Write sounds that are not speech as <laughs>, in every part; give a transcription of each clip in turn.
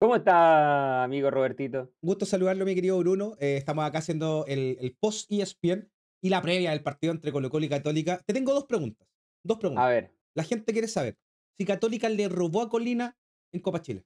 ¿Cómo está, amigo Robertito? Gusto saludarlo, mi querido Bruno. Eh, estamos acá haciendo el, el post ESPN y la previa del partido entre Colo Colo y Católica. Te tengo dos preguntas. Dos preguntas. A ver. La gente quiere saber si Católica le robó a Colina en Copa Chile.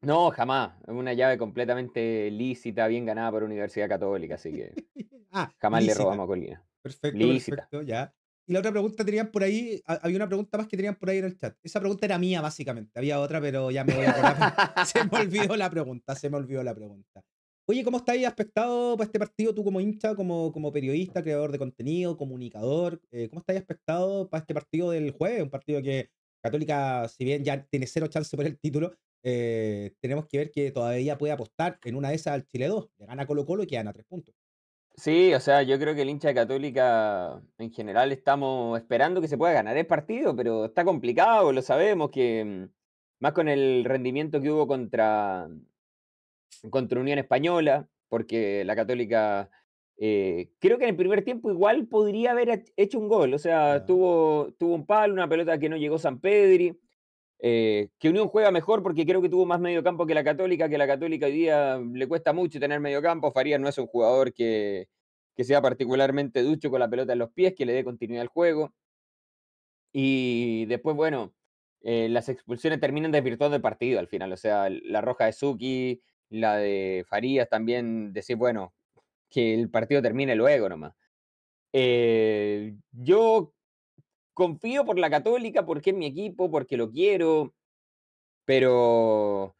No, jamás. Es una llave completamente lícita, bien ganada por Universidad Católica, así que <laughs> ah, jamás lícita. le robamos a Colina. Perfecto, Lícita. perfecto, ya. Y la otra pregunta tenían por ahí, ha- había una pregunta más que tenían por ahí en el chat. Esa pregunta era mía, básicamente. Había otra, pero ya me voy a acordar. <laughs> <laughs> se me olvidó la pregunta, se me olvidó la pregunta. Oye, ¿cómo estáis aspectado para este partido tú como hincha, como, como periodista, creador de contenido, comunicador? Eh, ¿Cómo estáis aspectado para este partido del jueves? Un partido que Católica, si bien ya tiene cero chance por el título, eh, tenemos que ver que todavía puede apostar en una de esas al Chile 2. Le gana Colo Colo y quedan a tres puntos. Sí, o sea, yo creo que el hincha de Católica en general estamos esperando que se pueda ganar el partido, pero está complicado, lo sabemos, que mm, más con el rendimiento que hubo contra, contra Unión Española, porque la Católica eh, creo que en el primer tiempo igual podría haber hech- hecho un gol, o sea, tuvo, tuvo un palo, una pelota que no llegó San Pedri, eh, que Unión juega mejor porque creo que tuvo más medio campo que la Católica, que la Católica hoy día le cuesta mucho tener medio campo. Farías no es un jugador que, que sea particularmente ducho con la pelota en los pies, que le dé continuidad al juego. Y después, bueno, eh, las expulsiones terminan desvirtuando el partido al final. O sea, la roja de Suki, la de Farías también, decir, bueno, que el partido termine luego nomás. Eh, yo confío por la Católica porque es mi equipo, porque lo quiero, pero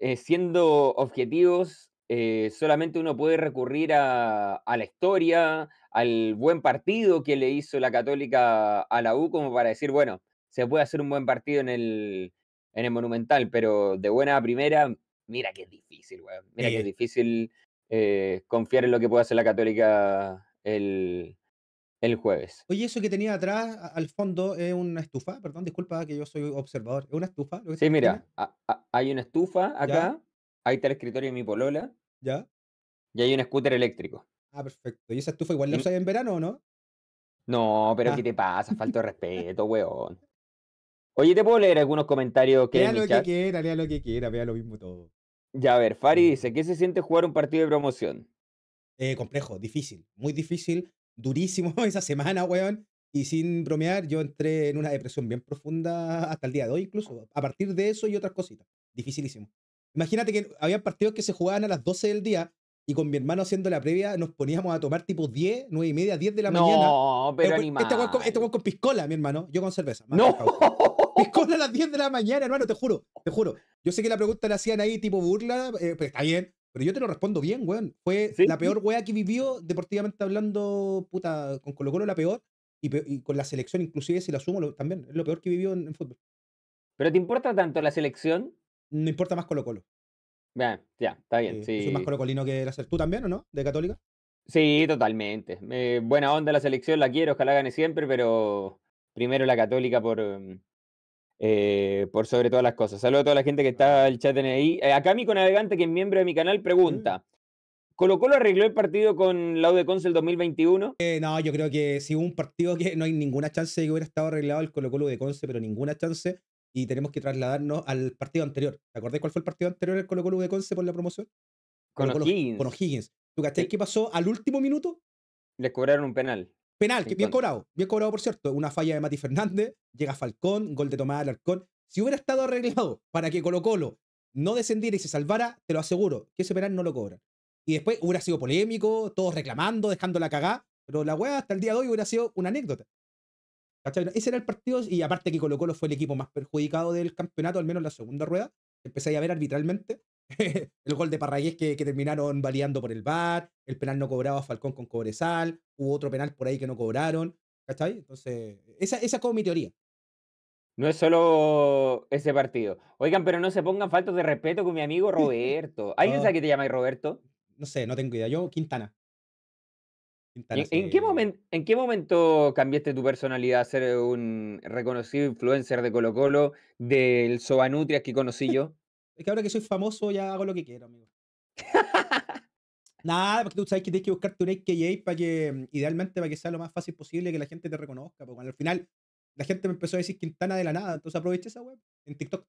eh, siendo objetivos, eh, solamente uno puede recurrir a, a la historia, al buen partido que le hizo la Católica a la U, como para decir, bueno, se puede hacer un buen partido en el, en el Monumental, pero de buena a primera, mira que es difícil, weón. Mira que es difícil eh, confiar en lo que puede hacer la Católica el, el jueves. Oye, eso que tenía atrás, al fondo, es una estufa. Perdón, disculpa que yo soy observador. ¿Es una estufa? lo que Sí, mira, a- a- hay una estufa Ya. acá, ahí está el escritorio de mi polola ¿Ya? y hay un scooter eléctrico. Ah, perfecto. ¿Y esa estufa igual la usáis en verano o no? No, pero Ah. ¿qué te pasa? <laughs> Falta de respeto, weón. Oye, ¿te puedo leer algunos comentarios que mi lo que quiera, lea lo que quiera, vea lo mismo todo. Ya, a ver, Fari dice, ¿qué se siente jugar un partido de promoción? Eh, complejo, difícil, muy difícil, durísimo <laughs> esa semana, weón. Y sin bromear, yo entré en una depresión bien profunda hasta el día de hoy, incluso. A partir de eso y otras cositas. Dificilísimo. Imagínate que había partidos que se jugaban a las 12 del día y con mi hermano haciendo la previa nos poníamos a tomar tipo 10, 9 y media, 10 de la mañana. No, pero Este animal. weón con, este weón con piscola, mi hermano. Yo con cerveza. No. <laughs> Piscola a las 10 de la mañana, hermano, te juro, te juro. Yo sé que la pregunta la hacían ahí tipo burla, eh, pero está bien. Pero yo te lo respondo bien, weón. Fue Sí. la peor wea que vivió, deportivamente hablando, puta, con Colo Colo la peor. Y, con la selección, inclusive, si la sumo, lo- también. Es lo peor que vivió en, en fútbol. ¿Pero te importa tanto la selección? No importa más Colo Colo. Ya, ya, está bien, Eh, Soy más sí. colocolino que la ser. ¿Tú también o no? ¿De Católica? Sí, totalmente. Eh, buena onda la selección, la quiero, ojalá gane siempre, pero primero la católica por, mm, eh, por sobre todas las cosas. Saludos a toda la gente que está en el chat en ahí. Eh, acá Mico Navegante, que es miembro de mi canal, pregunta. ¿Colo Colo arregló el partido con la de Conce el 2021? Eh, no, yo creo que si hubo un partido que no hay ninguna chance de que hubiera estado arreglado el Colo Colo de Conce, pero ninguna chance. Y tenemos que trasladarnos al partido anterior. ¿Te acordás cuál fue el partido anterior del Colo Colo de Conce por la promoción? Con O'Higgins. Con O'Higgins. ¿Tú cachai Sí. qué pasó al último minuto? Les cobraron un penal. Penal, que En bien cobrado. Bien cobrado, por cierto. Una falla de Mati Fernández, llega Falcón, gol de Tomás Alarcón. Si hubiera estado arreglado para que Colo Colo no descendiera y se salvara, te lo aseguro, que ese penal no lo cobran. Y después hubiera sido polémico, todos reclamando, dejando la cagá, pero la weá hasta el día de hoy hubiera sido una anécdota. ¿Cachai? Ese era el partido, y aparte que Colo Colo fue el equipo más perjudicado del campeonato, al menos en la segunda rueda. Empecé a ver arbitralmente <laughs> el gol de Parragués que, que terminaron validando por el VAR, el penal no cobrado a Falcón con Cobresal, hubo otro penal por ahí que no cobraron, ¿cachai? Entonces, esa, esa es como mi teoría. No es solo ese partido. Oigan, pero no se pongan faltos de respeto con mi amigo <laughs> Roberto. ¿Alguien sabe que te llamas Roberto? No sé, no tengo idea. Yo, Quintana. ¿Y Quintana, ¿En, en qué sí. momen- ¿En qué momento cambiaste tu personalidad a ser un reconocido influencer de Colo Colo, del Sobanutrias que conocí yo? Es que ahora que soy famoso ya hago lo que quiero, amigo. <laughs> Nada, porque tú sabes que tienes que buscarte un AKA para que, idealmente, para que sea lo más fácil posible que la gente te reconozca. Porque al final la gente me empezó a decir Quintana de la nada, entonces aproveché esa web en TikTok.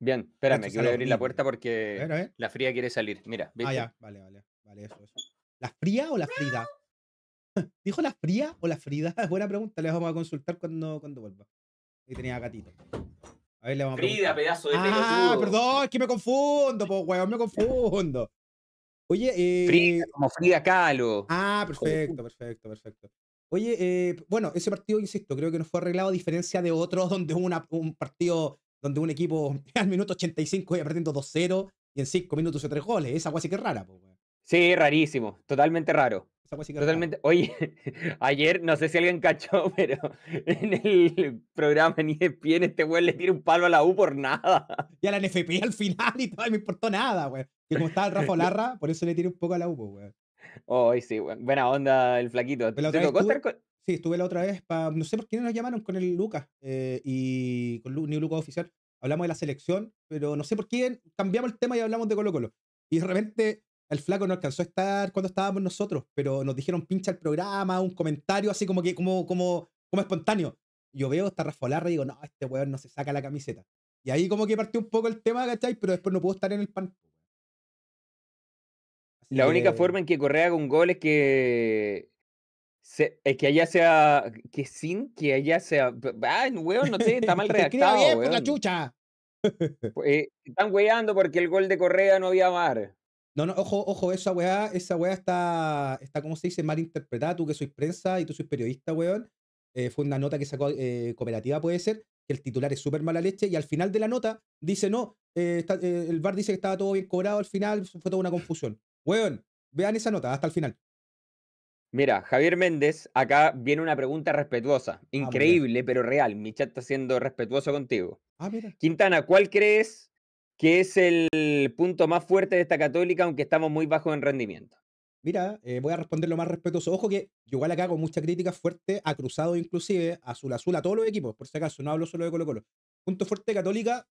Bien, espérame, Esto que voy a sale abrir la puerta A porque ver, a ver. la fría quiere salir. Mira, Ah, ¿viste? ya, vale, vale. Vale, eso, eso. ¿La fría o la frida? <laughs> ¿Dijo la fría o la frida? <laughs> Buena pregunta, les vamos a consultar cuando, cuando vuelva. Ahí tenía gatito. A ver, le vamos a Frida, pedazo de Ah, pelotudo. perdón, es que me confundo, po, weón, me confundo. Oye, eh. Frida, como Frida Kahlo. Ah, perfecto, perfecto, perfecto. Oye, eh, bueno, ese partido, insisto, creo que no fue arreglado a diferencia de otros <laughs> donde una- un partido donde un equipo <laughs> al minuto 85 iba perdiendo 2-0 y en 5 minutos hizo 3 goles. Esa guay sí que es rara, po, weón. Sí, rarísimo, totalmente raro. Esa guay sí que es rara. Totalmente. Oye, <laughs> ayer, no sé si alguien cachó, <laughs> pero en el programa en E ESPN este weón le tira un palo a la U por nada. Y a la NFP al final y todo, y me importó nada, weón. Y como estaba el Rafa <laughs> Larra, por eso le tiré un poco a la U, weón. Hoy sí, weón. Buena onda el flaquito. La ¿Te tocó tuve- estar con- Sí, estuve la otra vez para. No sé por qué nos llamaron con el Lucas eh, y con New Lucas Oficial. Hablamos de la selección, pero no sé por qué cambiamos el tema y hablamos de Colo Colo. Y de repente el flaco no alcanzó a estar cuando estábamos nosotros, pero nos dijeron pincha el programa, un comentario así como que, como, como, como espontáneo. Yo veo esta Rafa Larra y digo, no, este weón no se saca la camiseta. Y ahí como que partió un poco el tema, ¿cachai? Pero después no pudo estar en el pan. Así La única forma en que Correa con gol es que. se- es que allá sea. Que sin que allá sea. Ay, weón, no sé, está mal <laughs> redactado. bien, por la weón. chucha. Eh, están weando porque el gol de Correa no había mar. No, no, ojo, ojo, esa weá, esa weá está, está, ¿cómo se dice? Mal interpretada. Tú que sois prensa y tú sois periodista, weón. Eh, fue una nota que sacó eh, Cooperativa, puede ser, que el titular es súper mala leche y al final de la nota dice, no, eh, está- el VAR dice que estaba todo bien cobrado, al final fue toda una confusión. Weón, vean esa nota hasta el final. Mira, Javier Méndez, acá viene una pregunta respetuosa. bien. Increíble, pero real. Mi chat está siendo respetuoso contigo. Ah, mira. Quintana, ¿cuál crees que es el punto más fuerte de esta católica, aunque estamos muy bajos en rendimiento? Mira, eh, voy a responder lo más respetuoso. Ojo que yo igual acá hago mucha crítica fuerte a Cruzado inclusive, a Azul a todos los equipos, por si acaso, no hablo solo de Colo Colo. Punto fuerte de Católica,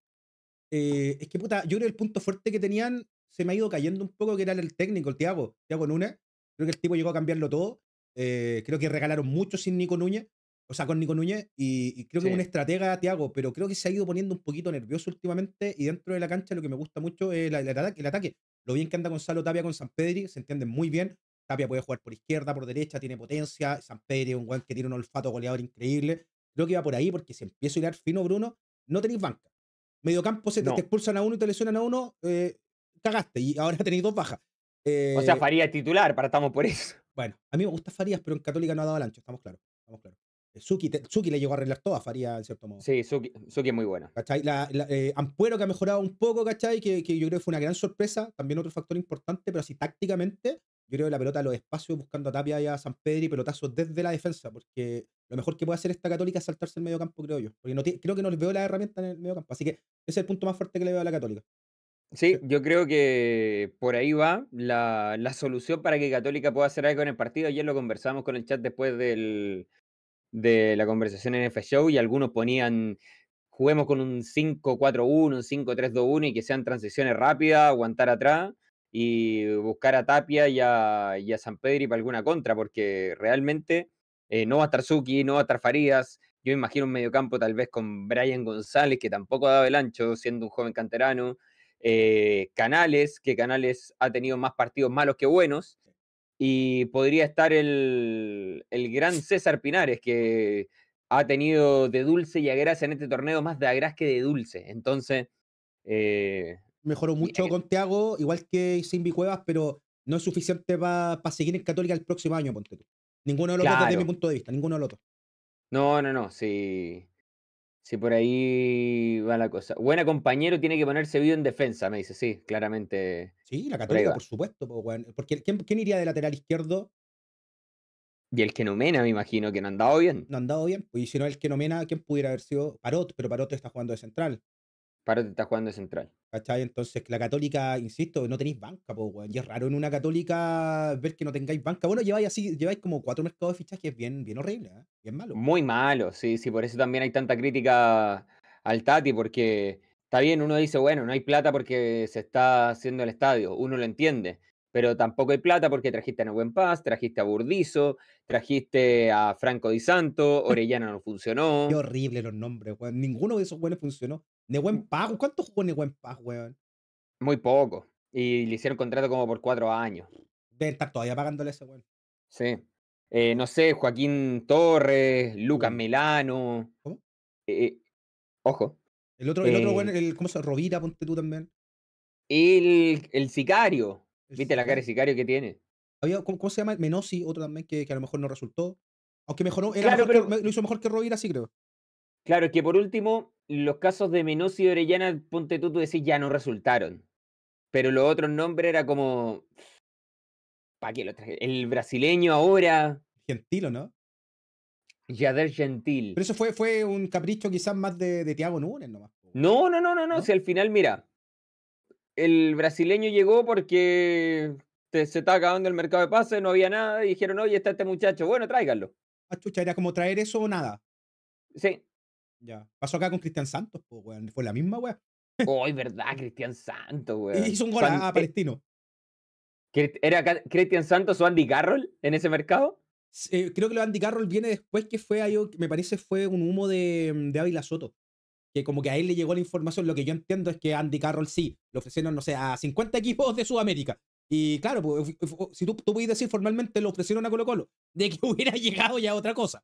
eh, es que puta, yo creo que el punto fuerte que tenían se me ha ido cayendo un poco, que era el técnico, el Tiago, Tiago Núñez. Creo que el tipo llegó a cambiarlo todo. Eh, creo que regalaron mucho sin Nico Núñez, o sea, con Nico Núñez, y, y creo que es un estratega, Tiago, pero creo que se ha ido poniendo un poquito nervioso últimamente, y dentro de la cancha lo que me gusta mucho es el, ataque, el ataque. Lo bien que anda Gonzalo Tapia con San Pedri, se entienden muy bien. Tapia puede jugar por izquierda, por derecha, tiene potencia. San Pedri es un guan que tiene un olfato goleador increíble. Creo que va por ahí, porque si empiezo a hilar fino, Bruno, no tenéis banca. Mediocampo se te, No. te expulsan a uno y te lesionan a uno, eh, cagaste, y ahora <laughs> tenéis dos bajas. O sea, Eh, Faría es titular, partamos por eso. bueno, a mí me gusta Farías, pero en Católica no ha dado el ancho, estamos claros. Estamos claros. Suki, te- Suki le llegó a arreglar todo a Farías, en cierto modo. Sí, Suki, Suki es muy bueno. ¿Cachai? La, la- eh, Ampuero que ha mejorado un poco, ¿cachai? Que, que yo creo que fue una gran sorpresa, también otro factor importante, pero así tácticamente, yo creo que la pelota a los espacios, buscando a Tapia y a San Pedro y pelotazos desde la defensa, porque lo mejor que puede hacer esta Católica es saltarse el medio campo, creo yo. Porque no creo que no les veo la herramienta en el medio campo. Así que ese es el punto más fuerte que le veo a la Católica. Sí, yo creo que por ahí va la, la solución para que Católica pueda hacer algo en el partido. Ayer lo conversamos con el chat después del, de la conversación en F Show y algunos ponían juguemos con un 5-4-1, un 5-3-2-1 y que sean transiciones rápidas, aguantar atrás y buscar a Tapia y a, y a San Pedri para alguna contra, porque realmente eh, no va a estar Suki, no va a estar Farías. Yo imagino un mediocampo tal vez con Brian González, que tampoco ha dado el ancho, siendo un joven canterano. eh, Canales, que Canales ha tenido más partidos malos que buenos. Y podría estar el, el gran César Pinares, que ha tenido de dulce y agracia en este torneo más de agraz que de dulce. Entonces, eh, Mejoró mucho con Thiago, igual que Simbi Cuevas, pero no es suficiente para seguir en Católica el próximo año, ponte tú. Ninguno de los dos desde Claro. mi punto de vista, ninguno de los dos. no, no, no, si, si por ahí va la cosa. Buena compañero tiene que ponerse vivo en defensa, me dice, sí, claramente. Sí, la Católica, por supuesto. Porque, ¿quién, quién iría de lateral izquierdo? Y el que nomena, me imagino, que no han dado bien. No han dado bien. Pues, y si no el que nomena, ¿quién pudiera haber sido? Parot, pero Parot está jugando de central. Para te está jugando de central. ¿Cachai? Entonces, la Católica, insisto, no tenéis banca, po, weón. Y es raro en una Católica ver que no tengáis banca. Bueno, lleváis así, lleváis como cuatro mercados de fichajes bien, bien horrible, ¿eh? bien malo. Muy malo, sí, sí, por eso también hay tanta crítica al Tati, porque está bien, uno dice, bueno, no hay plata porque se está haciendo el estadio, uno lo entiende, pero tampoco hay plata porque trajiste a Buen Paz, trajiste a Burdizo, trajiste a Franco Di Santo, <laughs> Orellana no funcionó. Qué horrible los nombres, weón. Ninguno de esos buenos funcionó. Nehuen Paz, ¿cuánto jugó Nehuen Paz, weón? Muy poco. Y le hicieron contrato como por cuatro años. Deben estar todavía pagándole ese weón. Sí. Eh, no sé, Joaquín Torres, Lucas. Melano. ¿Cómo? eh, ojo. El otro, el otro Eh, weón, el, ¿cómo se llama? Rovira, ponte tú también. El, el sicario. El ¿Viste la cara de Sicario. sicario que tiene? Había, ¿cómo, cómo se llama? Menosi, otro también que, que a lo mejor no resultó. Aunque mejoró, era Claro, mejor que- pero- me- lo hizo mejor que Rovira, sí creo. Claro, es que por último, los casos de Menossi y Orellana, ponte tú, tú decís, ya no resultaron. Pero los otros nombres era como. ¿Para qué lo traje? El brasileño ahora, Gentil, ¿o no? Jader Gentil. Pero eso fue, fue un capricho quizás más de, de Thiago Núñez nomás. No, no, no, no, no. ¿No? Si al final, mira, el brasileño llegó porque te- se estaba acabando el mercado de pases, no había nada, y dijeron, oye, está este muchacho, bueno, tráiganlo. Ah, chucha, era como traer eso o nada. Sí. Ya. Pasó acá con Cristian Santos, pues, weón. Fue la misma, weón. Hoy, ¿verdad? <laughs> Cristian Santos, weón. Y hizo un gol a- Palestino. ¿Cri- ¿Era Cristian Santos o Andy Carroll en ese mercado? Eh, creo que lo de Andy Carroll viene después que fue ahí, me parece fue un humo de, de Ávila Soto. Que como que a él le llegó la información. Lo que yo entiendo es que Andy Carroll sí, le ofrecieron, no sé, a 50 equipos de Sudamérica. Y claro, pues, si tú, tú puedes decir formalmente lo ofrecieron a Colo Colo, de que <laughs> hubiera llegado ya otra cosa.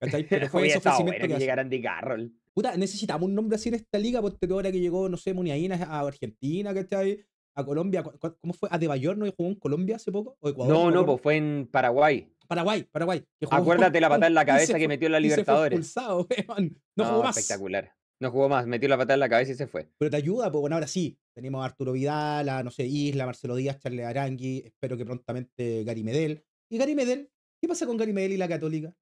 ¿Cachai? <laughs> Pero fue ese ofrecimiento bueno que que Andy Carroll. Puta, necesitamos un nombre así en esta liga, porque ahora que llegó, no sé, Muniaína a Argentina, ¿cachai? A Colombia, ¿cu- cu- ¿cómo fue? ¿A De Bayor no jugó en Colombia hace poco? ¿O Ecuador? No, no, pues fue en Paraguay. Paraguay, Paraguay. Acuérdate la <laughs> patada en la cabeza que fue- metió en la y se fue Libertadores. <laughs> No, jugó más. espectacular. No jugó más, metió la patada en la cabeza y se fue. Pero te ayuda, pues bueno, ahora sí. Tenemos a Arturo Vidal, a, no sé, Isla, Marcelo Díaz, Charles Arangui, espero que prontamente Gary Medel. ¿Y Gary Medel? ¿Qué pasa con Gary Medel y la Católica?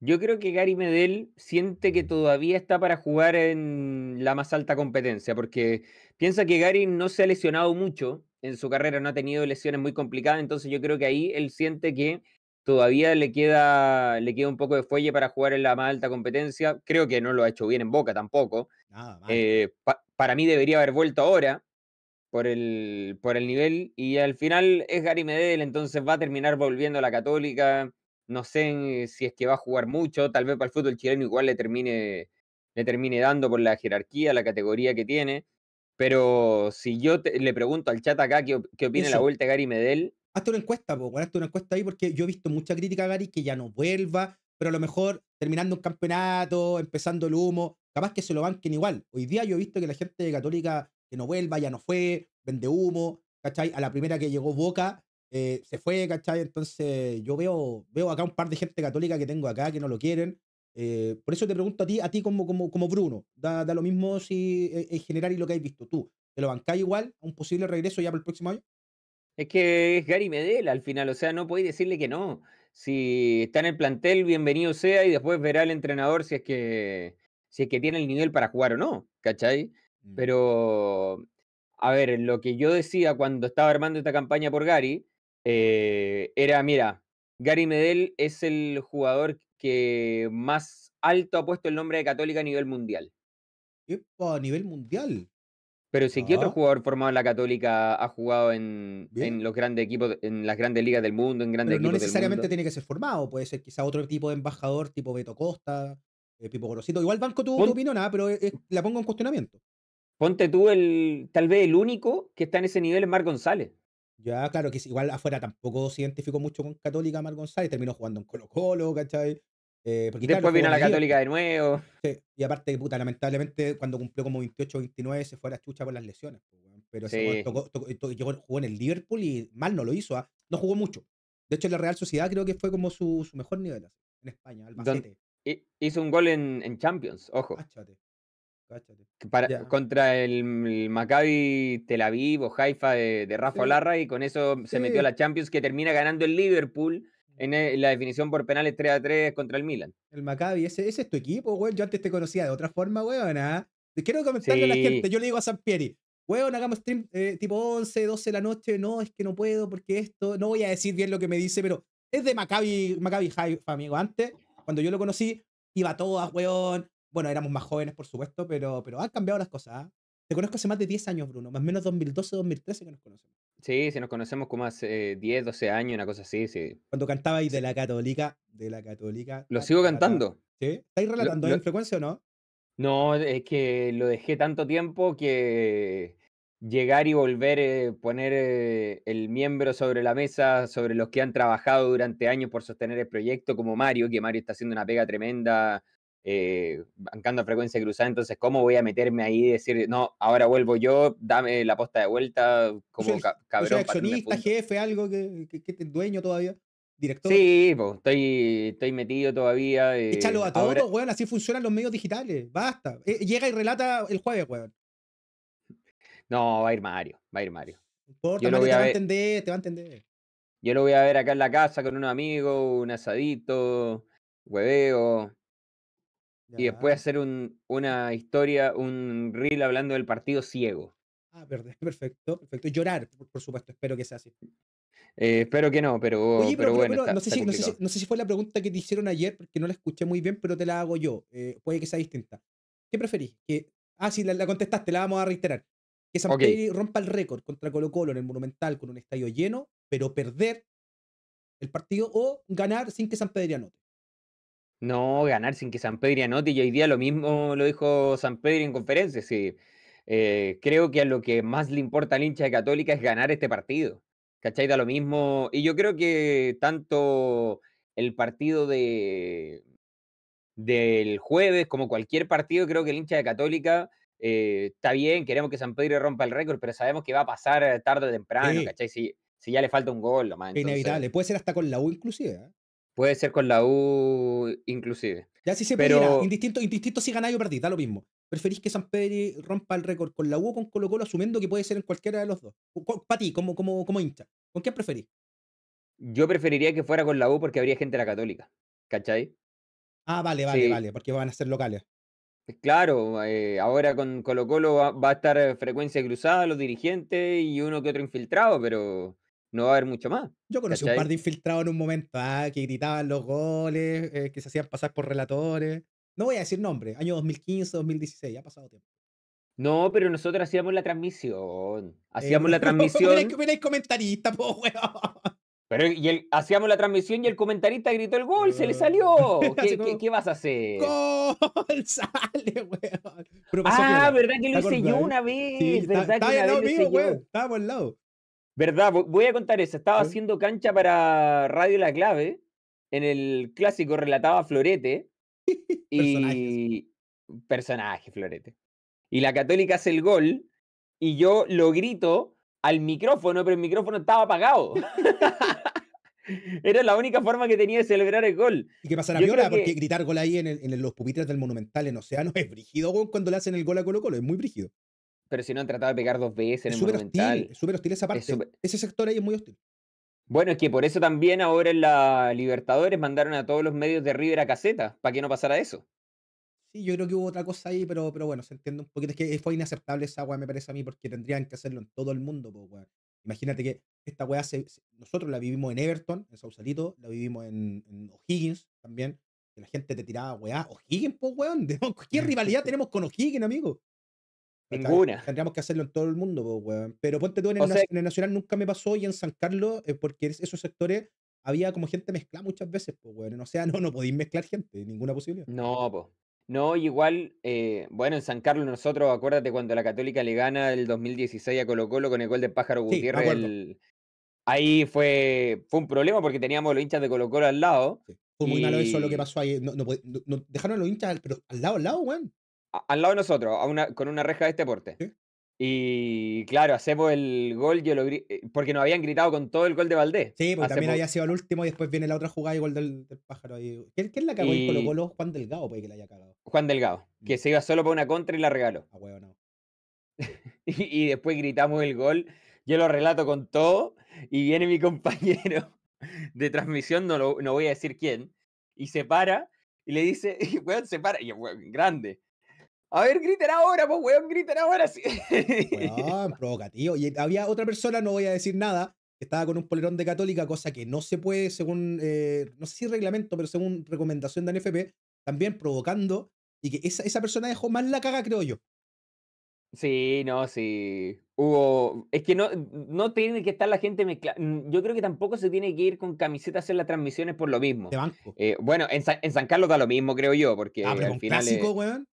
Yo creo que Gary Medel siente que todavía está para jugar en la más alta competencia, porque piensa que Gary no se ha lesionado mucho en su carrera, no ha tenido lesiones muy complicadas, entonces yo creo que ahí él siente que todavía le queda, le queda un poco de fuelle para jugar en la más alta competencia. Creo que no lo ha hecho bien en Boca tampoco. Nada. Eh, pa- para mí debería haber vuelto ahora por el, por el nivel y al final es Gary Medel, entonces va a terminar volviendo a la Católica. No sé si es que va a jugar mucho, tal vez para el fútbol chileno igual le termine, le termine dando por la jerarquía, la categoría que tiene. Pero si yo te- le pregunto al chat acá qué, op- qué opina la vuelta de Gary Medel, Hazte una encuesta, bueno, hazte una encuesta ahí porque yo he visto mucha crítica a Gary que ya no vuelva, pero a lo mejor terminando un campeonato, empezando el humo, capaz que se lo banquen igual. Hoy día yo he visto que la gente de Católica que no vuelva, ya no fue, vende humo, ¿cachai? A la primera que llegó Boca, eh, se fue, ¿cachai? Entonces yo veo, veo acá un par de gente católica que tengo acá que no lo quieren. eh, por eso te pregunto a ti, a ti como, como, como Bruno, da, da lo mismo si eh, en general y lo que has visto tú. ¿Te lo bancáis igual a un posible regreso ya para el próximo año? es que es Gary Medel al final, o sea, no podéis decirle que no. Si está en el plantel, bienvenido sea y después verá el entrenador si es que, si es que tiene el nivel para jugar o no, ¿cachai? Mm. Pero, a ver, lo que yo decía cuando estaba armando esta campaña por Gary, eh, era, mira, Gary Medel es el jugador que más alto ha puesto el nombre de Católica a nivel mundial. Epa, a nivel mundial. Pero si qué otro Ah. jugador formado en la Católica ha jugado en, en los grandes equipos, en las grandes ligas del mundo, en grandes Pero no necesariamente del mundo? tiene que ser formado, puede ser quizá otro tipo de embajador, tipo Beto Costa, eh, Pipo Gorosito. Igual banco tu, tu opinión, ah, pero eh, eh, la pongo en cuestionamiento. Ponte tú el, tal vez el único que está en ese nivel es Mar González. Ya, claro, que igual afuera tampoco se identificó mucho con Católica Mar González, terminó jugando en Colo Colo, ¿cachai? Eh, porque, claro, Después vino la. Católica de nuevo. Sí, Y aparte, puta, lamentablemente cuando cumplió como 28 o 29 se fue a la chucha por las lesiones. Pero Sí. tocó- tocó- jugó en el Liverpool y mal no lo hizo. ah, No jugó mucho. De hecho, en la Real Sociedad creo que fue como su, su mejor nivel en España, Albacete. Hi- Hizo un gol en, en Champions, ojo. Cáchate. Para- contra el, el Maccabi Tel Aviv o Haifa de, de Rafa Sí. Olarra y con eso se metió a la Champions que termina ganando el Liverpool en, e- en la definición por penales 3 a 3 contra el Milan. El Maccabi, ese, ese es tu equipo, weón. Yo antes te conocía de otra forma, weón. ¿ah? Quiero comentarle a la gente. Yo le digo a San Pieri, weón, hagamos stream eh, tipo 11, 12 de la noche. No, es que no puedo porque esto. No voy a decir bien lo que me dice, pero es de Maccabi, Maccabi Haifa, amigo. Antes, cuando yo lo conocí, iba a todas, weón. Bueno, éramos más jóvenes, por supuesto, pero, pero han cambiado las cosas. ¿ah? Te conozco hace más de 10 años, Bruno. Más o menos 2012, 2013 que nos conocemos. Sí, si nos conocemos como hace eh, 10, 12 años, una cosa así, sí. Cuando cantaba ahí de la Católica, de la Católica. Lo sigo ta, ta. cantando. ¿Sí? ¿Estáis relatando lo- en frecuencia o no? No, es que lo dejé tanto tiempo que llegar y volver, eh, poner eh, el miembro sobre la mesa, sobre los que han trabajado durante años por sostener el proyecto, como Mario, que Mario está haciendo una pega tremenda, eh, bancando a frecuencia cruzada, entonces, ¿cómo voy a meterme ahí y decir, no, ahora vuelvo yo, dame la posta de vuelta, como soy- ca- cabrón? accionista, jefe, algo que, que, dueño todavía, director. Sí, pues, estoy, estoy metido todavía. Échalo eh, a todos, weón, así funcionan los medios digitales. Basta. Eh, llega y relata el jueves, weón. No, va a ir Mario, va a ir Mario. No importa, Yo lo Mario, voy te va a entender, te va a entender. Yo lo voy a ver acá en la casa con unos amigos, un asadito, hueveo, y después hacer un, una historia, un reel hablando del partido ciego. Ah, <laughs> perfecto, perfecto. Llorar, por, supuesto, espero que sea así. Eh, espero que no, pero, Oye, pero, pero bueno, pero está, no, sé si, no, sé si, complicado. no sé si fue la pregunta que te hicieron ayer, porque no la escuché muy bien, pero te la hago yo. Eh, puede que sea distinta. ¿Qué preferís? Que, ah, sí, la, la contestaste, la vamos a reiterar. Que San. Pedro rompa el récord contra Colo Colo en el Monumental con un estadio lleno, pero perder el partido o ganar sin que San Pedro anote. No, ganar sin que San Pedro anote, y hoy día lo mismo lo dijo San Pedro en conferencia, sí. Eh, creo que a lo que más le importa al hincha de Católica es ganar este partido. ¿Cachai? Da lo mismo. Y yo creo que tanto el partido de, del jueves como cualquier partido, creo que el hincha de Católica eh, está bien, queremos que San Pedro rompa el récord, pero sabemos que va a pasar tarde o temprano, Sí. ¿cachai? Si, si ya le falta un gol. Es entonces, inevitable. Puede ser hasta con la U inclusive. ¿eh? Puede ser con la U inclusive. Ya si se Pero- indistinto, indistinto si ganáis o perdís, da lo mismo. ¿Preferís que San Pedro rompa el récord con la U o con Colo Colo, asumiendo que puede ser en cualquiera de los dos? Para ti, como, como, como hincha. ¿Con quién preferís? Yo preferiría que fuera con la U porque habría gente de la Católica, ¿cachai? Ah, vale, vale, Sí. vale, porque van a ser locales. Claro, eh, ahora con Colo Colo va, va a estar eh, frecuencia cruzada, los dirigentes y uno que otro infiltrado, pero no va a haber mucho más. Yo conocí un par de infiltrados en un momento, ah, que gritaban los goles, eh, que se hacían pasar por relatores. No voy a decir nombre, año 2015, 2016, ha pasado tiempo. No, pero nosotros hacíamos la transmisión. Eh, Hacíamos la <laughs> transmisión. Mira, mira comentarista, po, weón. Pero y el- hacíamos la transmisión y el comentarista gritó el gol, se le salió. <laughs> ¿Qué, como- qué- qué vas a hacer? ¡Gol! <laughs> ¡Sale, weón! Ah. ¿verdad que lo ¿Te hice yo una vez? ¿Verdad estaba que al una lado vez lo mío, hice yo? weón. Estábamos al lado. ¿Verdad? Vo- Voy a contar eso. Estaba haciendo cancha para Radio La Clave. En el clásico relataba Florete. <laughs> Y. Personaje, Florete. Y la Católica hace el gol. Y yo lo grito al micrófono, pero el micrófono estaba apagado. <laughs> <laughs> Era la única forma que tenía de celebrar el gol. Y que pasara que- porque gritar gol ahí en, el- en los pupitres del Monumental en Océano es brígido, cuando le hacen el gol a Colo Colo, es muy brígido. Pero si no han tratado de pegar dos veces en Es el súper Monumental. hostil, es súper hostil esa parte. Ese sector ahí es muy hostil. Bueno, es que por eso también ahora en la Libertadores mandaron a todos los medios de River a caseta, para que no pasara eso. Sí, yo creo que hubo otra cosa ahí, pero, pero bueno, se entiende un poquito. Es que fue inaceptable esa weá, me parece a mí, porque tendrían que hacerlo en todo el mundo, po, weón. Imagínate que esta weá, se- se- nosotros la vivimos en Everton, en Sausalito, la vivimos en, en O'Higgins también, que la gente te tiraba weá. O'Higgins, pues weón, <laughs> ¿de- ¿qué rivalidad <laughs> tenemos con O'Higgins, amigo? Ninguna. Tendríamos que hacerlo en todo el mundo, po, weón. Pero ponte tú en el, O Nac- sea- en el Nacional nunca me pasó y en San Carlos, eh, porque es- esos sectores había como gente mezclada muchas veces, pues, weón. O sea, <laughs> no, no podéis mezclar gente, ninguna posibilidad. No, po. No, igual, eh, bueno, en San Carlos nosotros, acuérdate cuando la Católica le gana el 2016 a Colo Colo con el gol de Pájaro Gutiérrez. el- Ahí fue, fue un problema porque teníamos los hinchas de Colo Colo al lado, Sí. Fue muy malo eso lo que pasó ahí. No, dejaron a los hinchas, pero al lado, al lado, weón. Al lado de nosotros, a una, con una reja de este porte. Sí. Y claro, hacemos el gol, yo lo eh, porque nos habían gritado con todo el gol de Valdés. Sí, porque también había sido el último y después viene la otra jugada igual del, del pájaro ahí. ¿Quién, quién la cagó Y- Colo Colo? Juan Delgado puede que la haya cagado. Juan Delgado, que Mm. se iba solo para una contra y la regaló. A huevo, no. <laughs> Y, y después gritamos el gol. Yo lo relato con todo y viene mi <laughs> compañero de transmisión, no, lo- no voy a decir quién, y se para y le dice, <laughs> weón, se para, y yo, weón, grande. A ver, griten ahora, pues, weón, griten ahora. sí". Weón, <laughs> provocativo. Y había otra persona, no voy a decir nada, que estaba con un polerón de católica, cosa que no se puede, según, eh, no sé si reglamento, pero según recomendación de NFP, también provocando. Y que esa, esa persona dejó más la caga, creo yo. Sí, no, sí. Hubo. Es que no, no tiene que estar la gente mezclada. Yo creo que tampoco se tiene que ir con camiseta a hacer las transmisiones por lo mismo. De banco. Eh, bueno, en San, en San Carlos da lo mismo, creo yo, porque ah, pero al con final. clásico, eh, weón.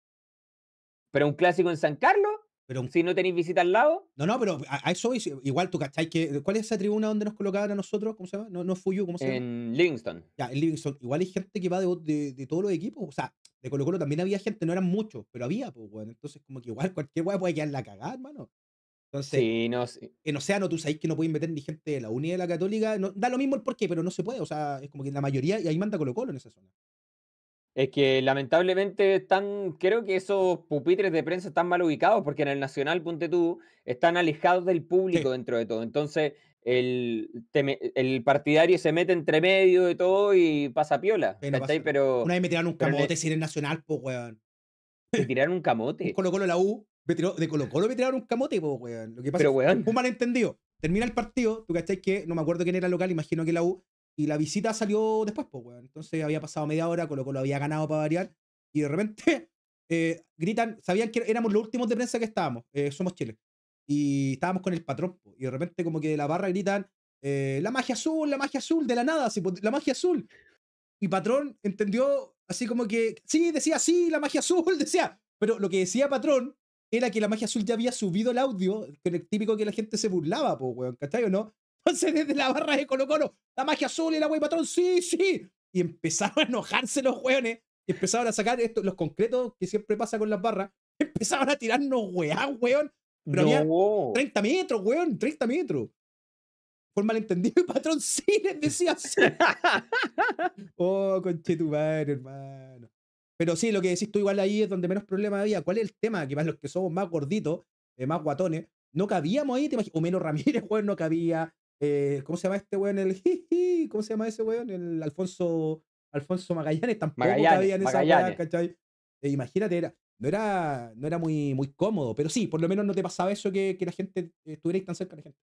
Pero un clásico en San Carlos, Pero si no tenéis visita al lado, No, no, pero a, a eso igual tú cachai que. ¿Cuál es esa tribuna donde nos colocaban a nosotros? ¿Cómo se llama? No, no Fuyu, ¿cómo se llama? en Livingston. Ya, en Livingston. Igual hay gente que va de, de, de todos los equipos. O sea, de Colo Colo también había gente, no eran muchos, pero había, pues, weón. Entonces, como que igual cualquier weá puede quedar la cagada, hermano. Entonces, Sí, no sé. en Océano tú sabes que no puedes meter ni gente de la Uni de la Católica. No, da lo mismo el porqué, pero no se puede. O sea, es como que la mayoría, y ahí manda Colo Colo en esa zona. Es que lamentablemente están, creo que esos pupitres de prensa están mal ubicados porque en el Nacional, ponte tú, están alejados del público dentro de todo. Entonces, el, me- el partidario se mete entre medio de todo y pasa piola. ¿cachai? pasa- Pero Una vez me tiraron un pero el- camote si eres nacional, pues, weón. te <laughs> tiraron un Un camote. Colo Colo la U, me tiró- de Colo Colo me tiraron un camote, pues, weón. Lo que pasa Pero, es weón. un malentendido. Termina el partido, tú cachai que no me acuerdo quién era el local, imagino que la U, y la visita salió después, pues, weón. Entonces había pasado media hora, Colo Colo había ganado para variar, y de repente <laughs> eh, gritan, sabían que éramos los últimos de prensa que estábamos, eh, somos Chile, y estábamos con el patrón, y de repente como que de la barra gritan, eh, la magia azul, la magia azul, de la nada, así, la magia azul. Y patrón entendió así como que, sí, decía, sí, la magia azul, <laughs> decía, pero lo que decía patrón era que la magia azul ya había subido el audio, que el típico que la gente se burlaba, pues, weón, ¿cachai o no? <laughs> Entonces, desde la barra de Colo Colo, la magia azul y la wey patrón, sí, sí. Y empezaron a enojarse los weones, y empezaron a sacar esto, los concretos que siempre pasa con las barras, <laughs> empezaron a tirarnos weá, weón. Pero había No. 30 metros, weón, 30 metros. Por malentendido, y patrón <laughs> sí les decía así. Oh, conchetumare, hermano. Pero sí, lo que decís tú igual ahí es donde menos problema había. ¿Cuál es el tema? Que más los que somos más gorditos, eh, más guatones, no cabíamos ahí, te imagi- Homero Ramírez, weón, no cabía. Eh, ¿Cómo se llama este weón? El jiji, ¿cómo se llama ese weón? El Alfonso, Alfonso Magallanes tampoco Magallanes, cabía en esa weá, Magallanes. ¿cachai? Eh, imagínate, era, no era, no era muy, muy cómodo, pero sí, por lo menos no te pasaba eso que, que la gente estuviera tan cerca de la gente.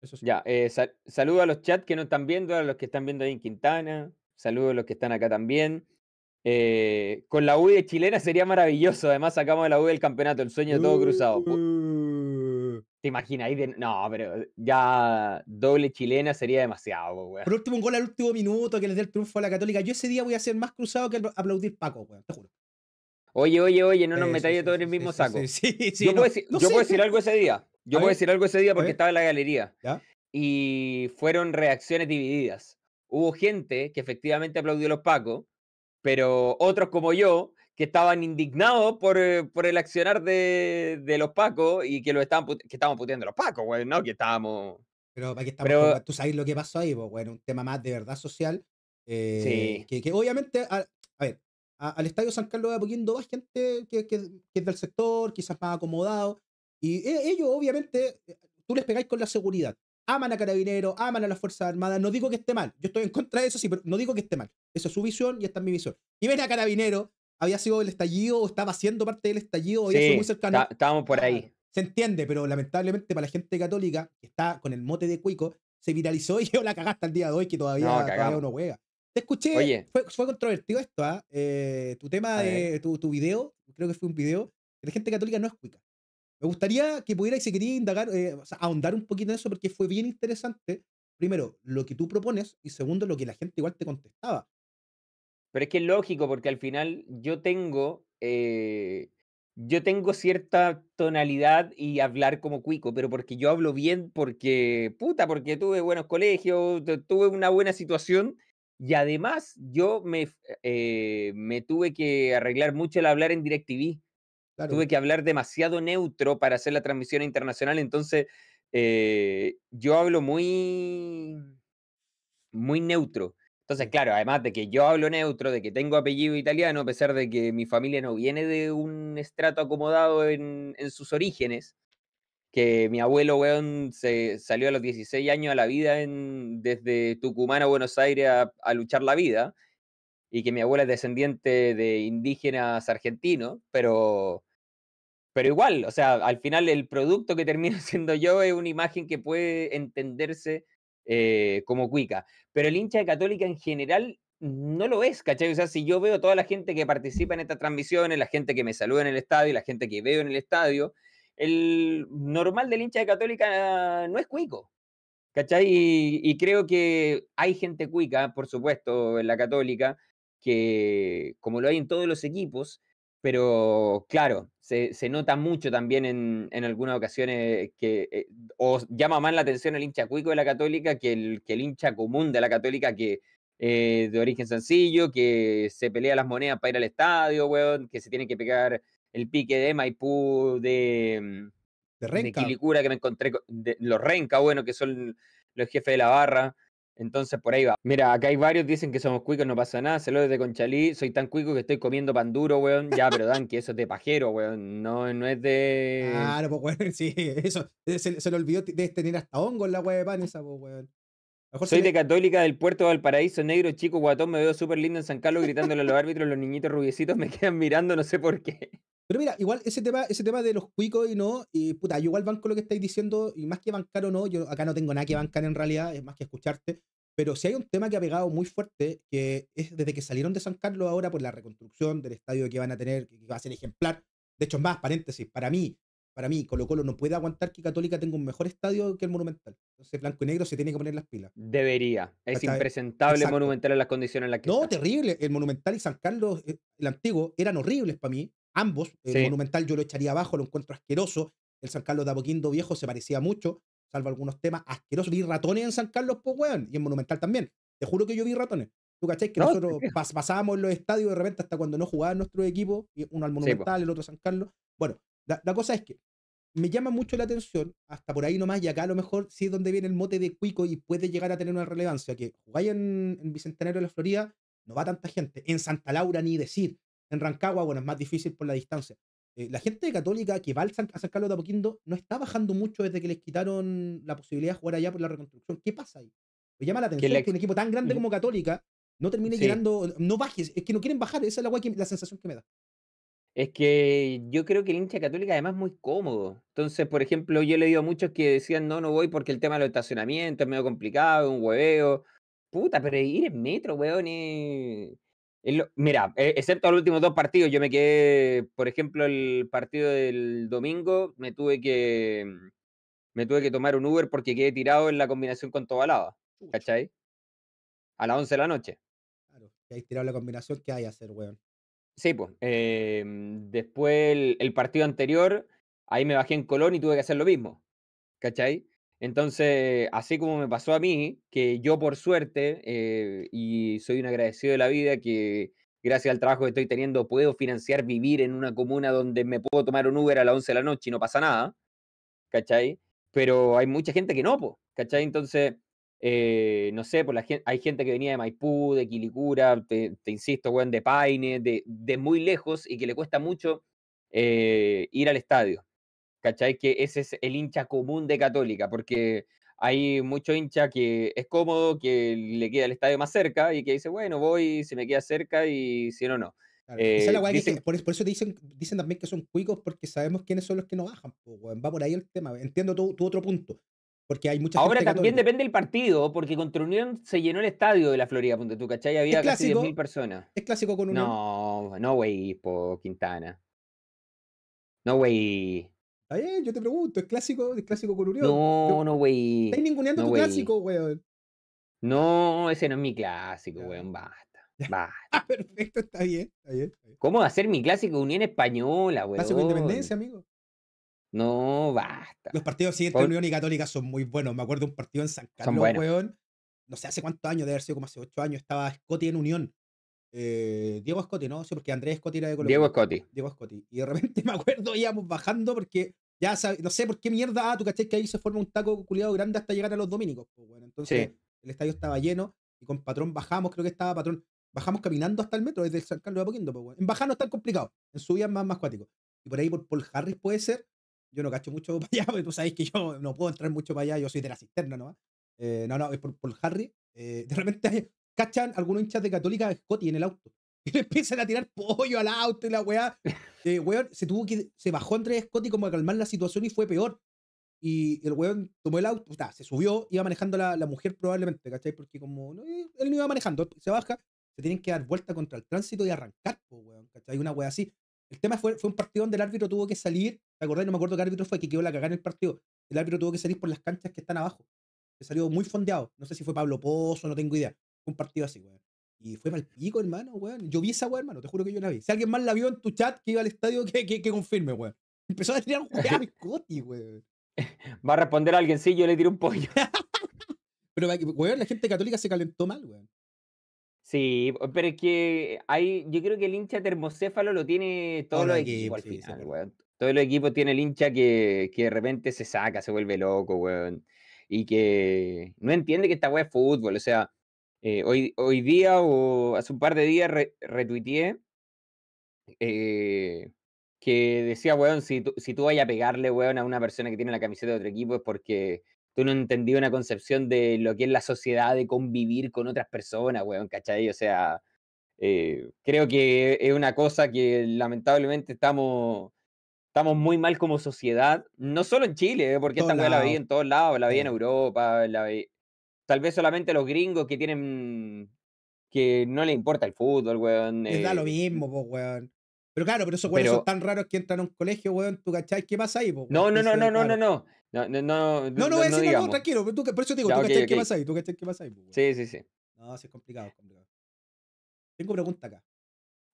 Eso sí. Ya, eh, sal- saludo a los chats que no están viendo, a los que están viendo ahí en Quintana, saludo a los que están acá también. Eh, con la U de chilena sería maravilloso, además sacamos la U del campeonato, el sueño todo cruzado. ¿Te imaginas? ahí de- No, pero ya doble chilena sería demasiado, weón. Por último, un gol al último minuto que les dé el triunfo a la Católica. Yo ese día voy a ser más cruzado que aplaudir Paco, weón, te juro. Oye, oye, oye, no nos metáis todos en el mismo saco. Yo puedo, decir, yo puedo decir algo ese día. Yo puedo decir algo ese día porque estaba en la galería. ¿Ya? Y fueron reacciones divididas. Hubo gente que efectivamente aplaudió a los Pacos, pero otros como yo, que estaban indignados por, eh, por el accionar de, de los Pacos y que lo estaban que estaban puteando los Pacos, güey, no que estábamos. Pero para qué estamos Pero- con- Tú sabes lo que pasó ahí, pues, bueno, un tema más de verdad social. eh, Sí. que, que obviamente, a, a ver, a- al Estadio San Carlos de Apoquindo va gente que, que- que es del sector, quizás más acomodado. Y e- ellos, obviamente, eh, tú les pegáis con la seguridad. Aman a Carabineros, aman a las Fuerzas Armadas. No digo que esté mal. Yo estoy en contra de eso, sí, pero no digo que esté mal. Esa es su visión y esta es mi visión. Y ven a Carabineros, había sido el estallido o estaba siendo parte del estallido, había sido muy cercano. está- estábamos por ahí. Se entiende, pero lamentablemente para la gente católica que está con el mote de cuico, se viralizó <laughs> y yo la cagaste al día de hoy que todavía, No, todavía uno juega. Te escuché, Oye. fue, fue controvertido esto, ¿ah? Eh, tu tema de tu, tu video, creo que fue un video, que la gente católica no es cuica. Me gustaría que pudiera, y si quería indagar, eh, o sea, ahondar un poquito en eso porque fue bien interesante. Primero, lo que tú propones y segundo, lo que la gente igual te contestaba. Pero es que es lógico, porque al final yo tengo, eh, yo tengo cierta tonalidad y hablar como cuico, pero porque yo hablo bien, porque, puta, porque tuve buenos colegios, tu- tuve una buena situación y además yo me, eh, me tuve que arreglar mucho el hablar en DirecTV. Claro, Tuve que hablar demasiado neutro para hacer la transmisión internacional, entonces eh, yo hablo muy, muy neutro. Entonces, claro, además de que yo hablo neutro, de que tengo apellido italiano, a pesar de que mi familia no viene de un estrato acomodado en, en sus orígenes, que mi abuelo, weón, se salió a los 16 años a la vida en, desde Tucumán a Buenos Aires a, a luchar la vida, y que mi abuela es descendiente de indígenas argentinos, pero, pero igual, o sea, al final el producto que termino <laughs> siendo yo es una imagen que puede entenderse eh, como cuica. Pero el hincha de Católica en general no lo es, ¿cachai? O sea, si yo veo toda la gente que participa en estas transmisiones, la gente que me saluda en el estadio, la gente que veo en el estadio, el normal del hincha de Católica no es cuico. ¿Cachai? Y, y creo que hay gente cuica, por supuesto, en la Católica, que como lo hay en todos los equipos, pero claro, se, se nota mucho también en, en algunas ocasiones que eh, o llama más la atención el hincha cuico de la Católica que el, que el hincha común de la Católica que eh, de origen sencillo, que se pelea las monedas para ir al estadio, weón, que se tiene que pegar el pique de Maipú, de, mm, De de Renca. Quilicura que me encontré, con- de los Renca, bueno, que son los jefes de la barra. Entonces por ahí va. Mira, acá hay varios, dicen que somos cuicos, no pasa nada. Saludos de Conchalí, soy tan cuico que estoy comiendo pan duro, weón. Ya, pero Dan, que eso es de pajero, weón. No, no es de. Claro, pues, weón, <laughs> sí, eso. Se, se le olvidó de tener hasta hongo en la weá de pan esa, pues, weón. Mejor Soy le- de Católica del Puerto de Valparaíso, negro, chico, guatón, me veo súper lindo en San Carlos gritándole a los árbitros, los niñitos rubiecitos me <laughs> quedan mirando, no sé por qué. Pero mira, igual ese tema, ese tema de los cuicos y no, y puta, yo igual banco lo que estáis diciendo, y más que bancar o no, yo acá no tengo nada que bancar en realidad, es más que escucharte. Pero si hay un tema que ha pegado muy fuerte, que es desde que salieron de San Carlos ahora por la reconstrucción del estadio que van a tener, que va a ser ejemplar. De hecho, más, paréntesis, para mí, para mí, Colo Colo no puede aguantar que Católica tenga un mejor estadio que el Monumental. Entonces, blanco y negro se tiene que poner las pilas. Debería. Es ¿Cachai? impresentable Exacto. monumental en las condiciones en las que No, está. terrible. El Monumental y San Carlos, eh, el antiguo, eran horribles para mí. Ambos. El Sí. Monumental yo lo echaría abajo, lo encuentro asqueroso. El San Carlos de Apoquindo viejo se parecía mucho, salvo algunos temas asquerosos. Vi ratones en San Carlos, pues, weón. Y en Monumental también. Te juro que yo vi ratones. ¿Tú cachai? Que No, nosotros pas- pasábamos en los estadios de repente hasta cuando no jugaban nuestros equipos, y uno al. Monumental, el otro a San Carlos. Bueno, la, la cosa es que me llama mucho la atención, hasta por ahí nomás, y acá a lo mejor sí es donde viene el mote de Cuico y puede llegar a tener una relevancia, que jugáis en, en Bicentenario de la Florida, no va tanta gente. En Santa Laura ni decir. En Rancagua, bueno, es más difícil por la distancia. Eh, la gente Católica que va San- a San Carlos de Apoquindo no está bajando mucho desde que les quitaron la posibilidad de jugar allá por la reconstrucción. ¿Qué pasa ahí? Me llama la atención la que un equipo tan grande como Católica no termine Sí. llenando, no bajes, es que no quieren bajar, esa es la, guay que- la sensación que me da. Es que yo creo que el hincha católica además es muy cómodo. Entonces, por ejemplo, yo he leído a muchos que decían, no, no voy porque el tema de los estacionamientos es medio complicado, un hueveo. Puta, pero ir en metro, weón, es... Mira, eh, excepto los últimos dos partidos, yo me quedé, por ejemplo, el partido del domingo, me tuve que me tuve que tomar un Uber porque quedé tirado en la combinación con Tobalaba, ¿cachai? A las 11 de la noche. claro, que hay tirado la combinación que hay a hacer, weón. Sí, pues. después el, el partido anterior, ahí me bajé en Colón y tuve que hacer lo mismo. ¿Cachai? Entonces, así como me pasó a mí, que yo por suerte, eh, y soy un agradecido de la vida, que gracias al trabajo que estoy teniendo puedo financiar vivir en una comuna donde me puedo tomar un Uber a las 11 de la noche y no pasa nada. ¿Cachai? Pero hay mucha gente que no, pues. ¿Cachai? Entonces, eh, no sé, pues hay gente que venía de Maipú, de Quilicura, te, te insisto, weón, de Paine, de, de muy lejos y que le cuesta mucho eh, ir al estadio. ¿Cachai? Que ese es el hincha común de Católica, porque hay mucho hincha que es cómodo, que le queda el estadio más cerca y que dice, bueno, voy, se me queda cerca y si no, no. Claro, esa es la Eh, dicen- que- por, por eso te dicen, dicen también que son cuicos porque sabemos quiénes son los que no bajan. weón. Va por ahí el tema. Entiendo tu, tu otro punto. Porque hay mucha Ahora gente también católica. depende del partido, porque contra Unión se llenó el estadio de la Florida, ponte tú, ¿cachai? Había casi clásico. 10.000 personas. Es clásico con Unión. No, no, güey, po Quintana. No, güey. Está bien, yo te pregunto, es clásico, es clásico con Unión. No, no, güey. Estás ninguneando no, tu clásico, weón. No, ese no es mi clásico, Ya. weón, basta. <laughs> Basta. Ah, <laughs> perfecto, está bien, está bien. está bien. ¿Cómo va a ser mi clásico Unión Española, weón? Clásico de independencia, amigo. No, basta. Los partidos entre Por- Unión y Católica son muy buenos. Me acuerdo de un partido en San Carlos, weón. No sé hace cuántos años, debe haber sido como hace ocho años. Estaba Scotty en Unión. Eh, Diego Scotty, ¿no? Sí, porque Andrés Scotty era de Colombia. Diego Scotti. Diego Scotty. Y de repente <laughs> me acuerdo, íbamos bajando porque ya no sé por qué mierda, ah, tú caché que ahí se forma un taco culiado grande hasta llegar a los dominicos. Pues, bueno, entonces Sí. el estadio estaba lleno y con patrón bajamos, creo que estaba patrón, bajamos caminando hasta el metro desde el San Carlos de Apoquindo. Pues, bueno. En bajar no es tan complicado, en subida es más, más cuático. Y por ahí por Paul Harris puede ser, yo no cacho mucho <laughs> para allá, porque tú sabes que yo no puedo entrar mucho para allá, yo soy de la cisterna nomás. Eh, no, no, es por Paul Harris. Eh, de repente cachan algunos hinchas de Católica a Scotty en el auto. <laughs> Y le empiezan a tirar pollo al auto y la weá. Eh, weón, se tuvo que. Se bajó Andrés Scotty como a calmar la situación y fue peor. Y el weón tomó el auto, puta, se subió, iba manejando la, la mujer probablemente, ¿cachai? Porque como eh, él no iba manejando, se baja, se tienen que dar vuelta contra el tránsito y arrancar, weón, ¿cachai? Una weá así. El tema fue, fue un partido donde el árbitro tuvo que salir, ¿te acordás? No me acuerdo qué árbitro fue que quedó la cagada en el partido. El árbitro tuvo que salir por las canchas que están abajo. Se salió muy fondeado. No sé si fue Pablo Pozo, no tengo idea. Un partido así, weón. Y fue mal pico, hermano, weón. Yo vi esa weón, hermano, te juro que yo la vi. Si alguien más la vio en tu chat que iba al estadio, que, que, que confirme, weón. <laughs> Empezó a tirar un weón a <laughs> Scotty, weón. Va a responder a alguien, sí, yo le tiro un pollo. <laughs> Pero, weón, la gente católica se calentó mal, weón. Sí, pero es que hay, yo creo que el hincha termocéfalo lo tiene todos los equipos al final, weón. Todos los equipos tienen el hincha que, que de repente se saca, se vuelve loco, weón. Y que no entiende que esta weá es fútbol. O sea, eh, hoy, hoy día o hace un par de días retuiteé eh, que decía, weón, si tú, si tú vayas a pegarle, weón, a una persona que tiene la camiseta de otro equipo es porque tú no entendías una concepción de lo que es la sociedad, de convivir con otras personas, weón, ¿cachai? O sea, eh, creo que es una cosa que lamentablemente estamos, estamos muy mal como sociedad, no solo en Chile, porque esta weá la veía en todos lados, la veía en Europa, la tal vez solamente los gringos que tienen, que no les importa el fútbol, weón. Les da lo eh, mismo, pues, weón. Pero claro, pero esos weones son tan raros que entran a un colegio, weón, ¿tú cachai? ¿Qué pasa ahí, po, no, no, no, no, no, no, no. No, no, no, no, no, voy a decir no, tranquilo, tú, por eso te digo, tú cachai qué pasa ahí, tú cachai qué pasa ahí. sí, sí, sí. No, sí es complicado, es complicado. Tengo pregunta acá.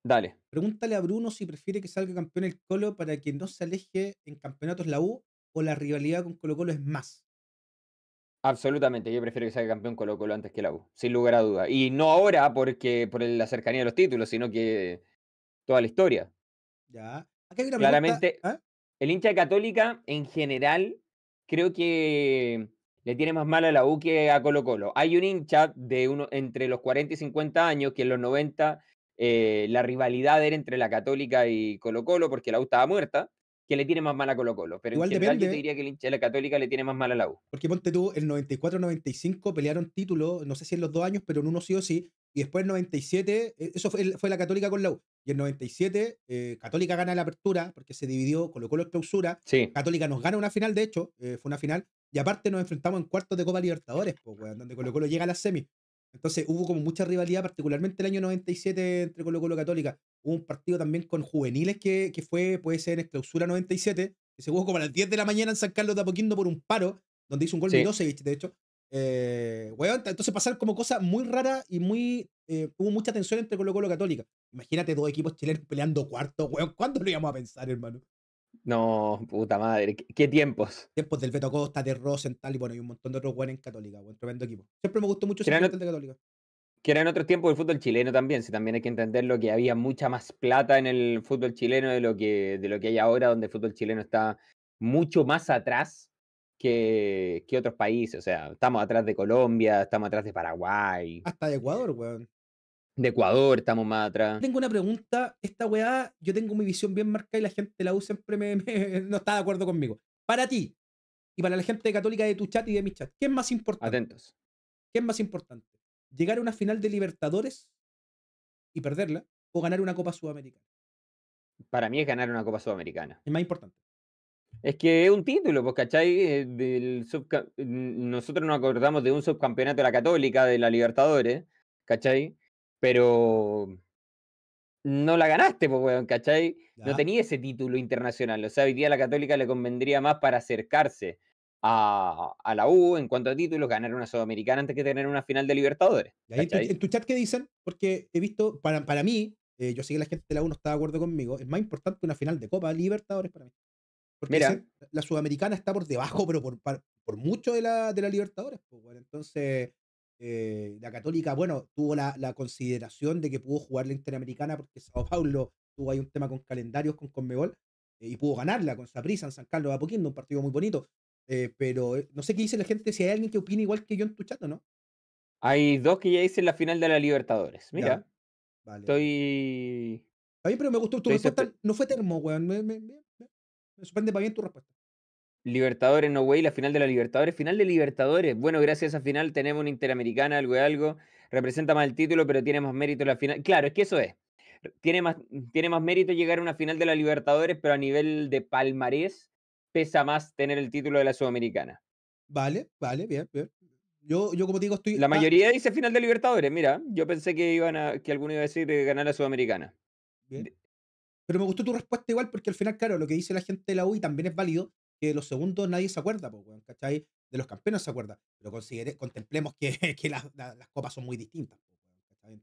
Dale. Pregúntale a Bruno si prefiere que salga campeón el Colo para que no se aleje en campeonatos la U o la rivalidad con Colo Colo es más. Absolutamente, yo prefiero que salga campeón Colo Colo antes que la U, sin lugar a duda. Y no ahora porque por la cercanía de los títulos, sino que toda la historia. Ya. Claramente, ¿ah? el hincha de Católica en general creo que le tiene más mal a la U que a Colo Colo. Hay un hincha de uno entre los 40 y 50 años que en los 90 eh, la rivalidad era entre la Católica y Colo Colo porque la U estaba muerta que le tiene más mal a Colo Colo. Pero Igual en general yo te diría que el hincha de la Católica le tiene más mal a la U. Porque ponte tú, el 94-95 pelearon título, no sé si en los dos años, pero en uno sí o sí. Y después el 97, eh, eso fue, fue la Católica con la U. Y el 97, eh, Católica gana la apertura porque se dividió, colocó la clausura. Sí. Católica nos gana una final, de hecho, eh, fue una final. Y aparte nos enfrentamos en cuartos de Copa Libertadores, donde Colo Colo llega a la semi. Entonces hubo como mucha rivalidad, particularmente el año 97 entre Colo Colo Católica. Hubo un partido también con juveniles que, que fue, puede ser en clausura 97, que se jugó como a las 10 de la mañana en San Carlos de Apoquindo por un paro, donde hizo un gol de Milosevic, de hecho. Eh, entonces pasaron como cosas muy raras y muy. Eh, hubo mucha tensión entre Colo Colo Católica. Imagínate dos equipos chilenos peleando cuarto, weón. ¿Cuándo lo íbamos a pensar, hermano? No, puta madre. ¿Qué, tiempos? Tiempos del Beto Costa, de Rosenthal y bueno, y un montón de otros buenos en Católica, buen tremendo equipo. Siempre me gustó mucho ese de Católica. Que era en otros tiempos del fútbol chileno también, si también hay que entenderlo, que había mucha más plata en el fútbol chileno de lo que, de lo que hay ahora, donde el fútbol chileno está mucho más atrás que, que otros países. O sea, estamos atrás de Colombia, estamos atrás de Paraguay. Hasta de Ecuador, weón. De Ecuador estamos más atrás. Tengo una pregunta. Esta weá, yo tengo mi visión bien marcada y la gente de la U siempre <laughs> me, no está de acuerdo conmigo. Para ti y para la gente católica de tu chat y de mi chat, ¿qué es más importante? Atentos. ¿Qué es más importante? ¿Llegar a una final de Libertadores y perderla o ganar una Copa Sudamericana? Para mí es ganar una Copa Sudamericana. Es más importante. Es que es un título, pues, ¿cachai? Eh, del Nosotros nos acordamos de un subcampeonato de la Católica, de la Libertadores, ¿cachai? Pero no la ganaste, pues, weón, ¿cachai? No tenía ese título internacional. O sea, hoy día a la Católica le convendría más para acercarse a, la U en cuanto a títulos, ganar una Sudamericana antes que tener una final de Libertadores. en, tu, chat qué dicen? Porque he visto, para, para mí, eh, yo sé que la gente de la U no está de acuerdo conmigo, es más importante una final de Copa Libertadores para mí. Porque Mira, la Sudamericana está por debajo, pero por, por, mucho de la, de la Libertadores. Pues, entonces, eh, la Católica, bueno, tuvo la, consideración de que pudo jugar la Interamericana porque Sao Paulo tuvo ahí un tema con calendarios con Conmebol eh, y pudo ganarla con Saprissa en San Carlos de Apoquindo, un partido muy bonito. Eh, pero no sé qué dice la gente, si hay alguien que opine igual que yo en tu chat no. Hay dos que ya dicen la final de la Libertadores. Mira, estoy. A mí, pero me gustó tu respuesta. No fue termo, weón. Me, me, me, me sorprende para bien tu respuesta. Libertadores, no way, la final de la Libertadores. Final de Libertadores. Bueno, gracias a esa final tenemos una Interamericana, algo de algo. Representa más el título, pero tiene más mérito la final. Claro, es que eso es. Tiene más, tiene más mérito llegar a una final de la Libertadores, pero a nivel de palmarés pesa más tener el título de la Sudamericana. Vale, vale, bien, bien. Yo, yo como digo, estoy. La mayoría dice final de Libertadores, mira. Yo pensé que iban a, que alguno iba a decir eh, ganar la Sudamericana. Bien. Pero me gustó tu respuesta igual, porque al final, claro, lo que dice la gente de la UI también es válido que de los segundos nadie se acuerda, pues, ¿cachai? De los campeones se acuerda. Pero contemplemos que, <laughs> que las copas son muy distintas.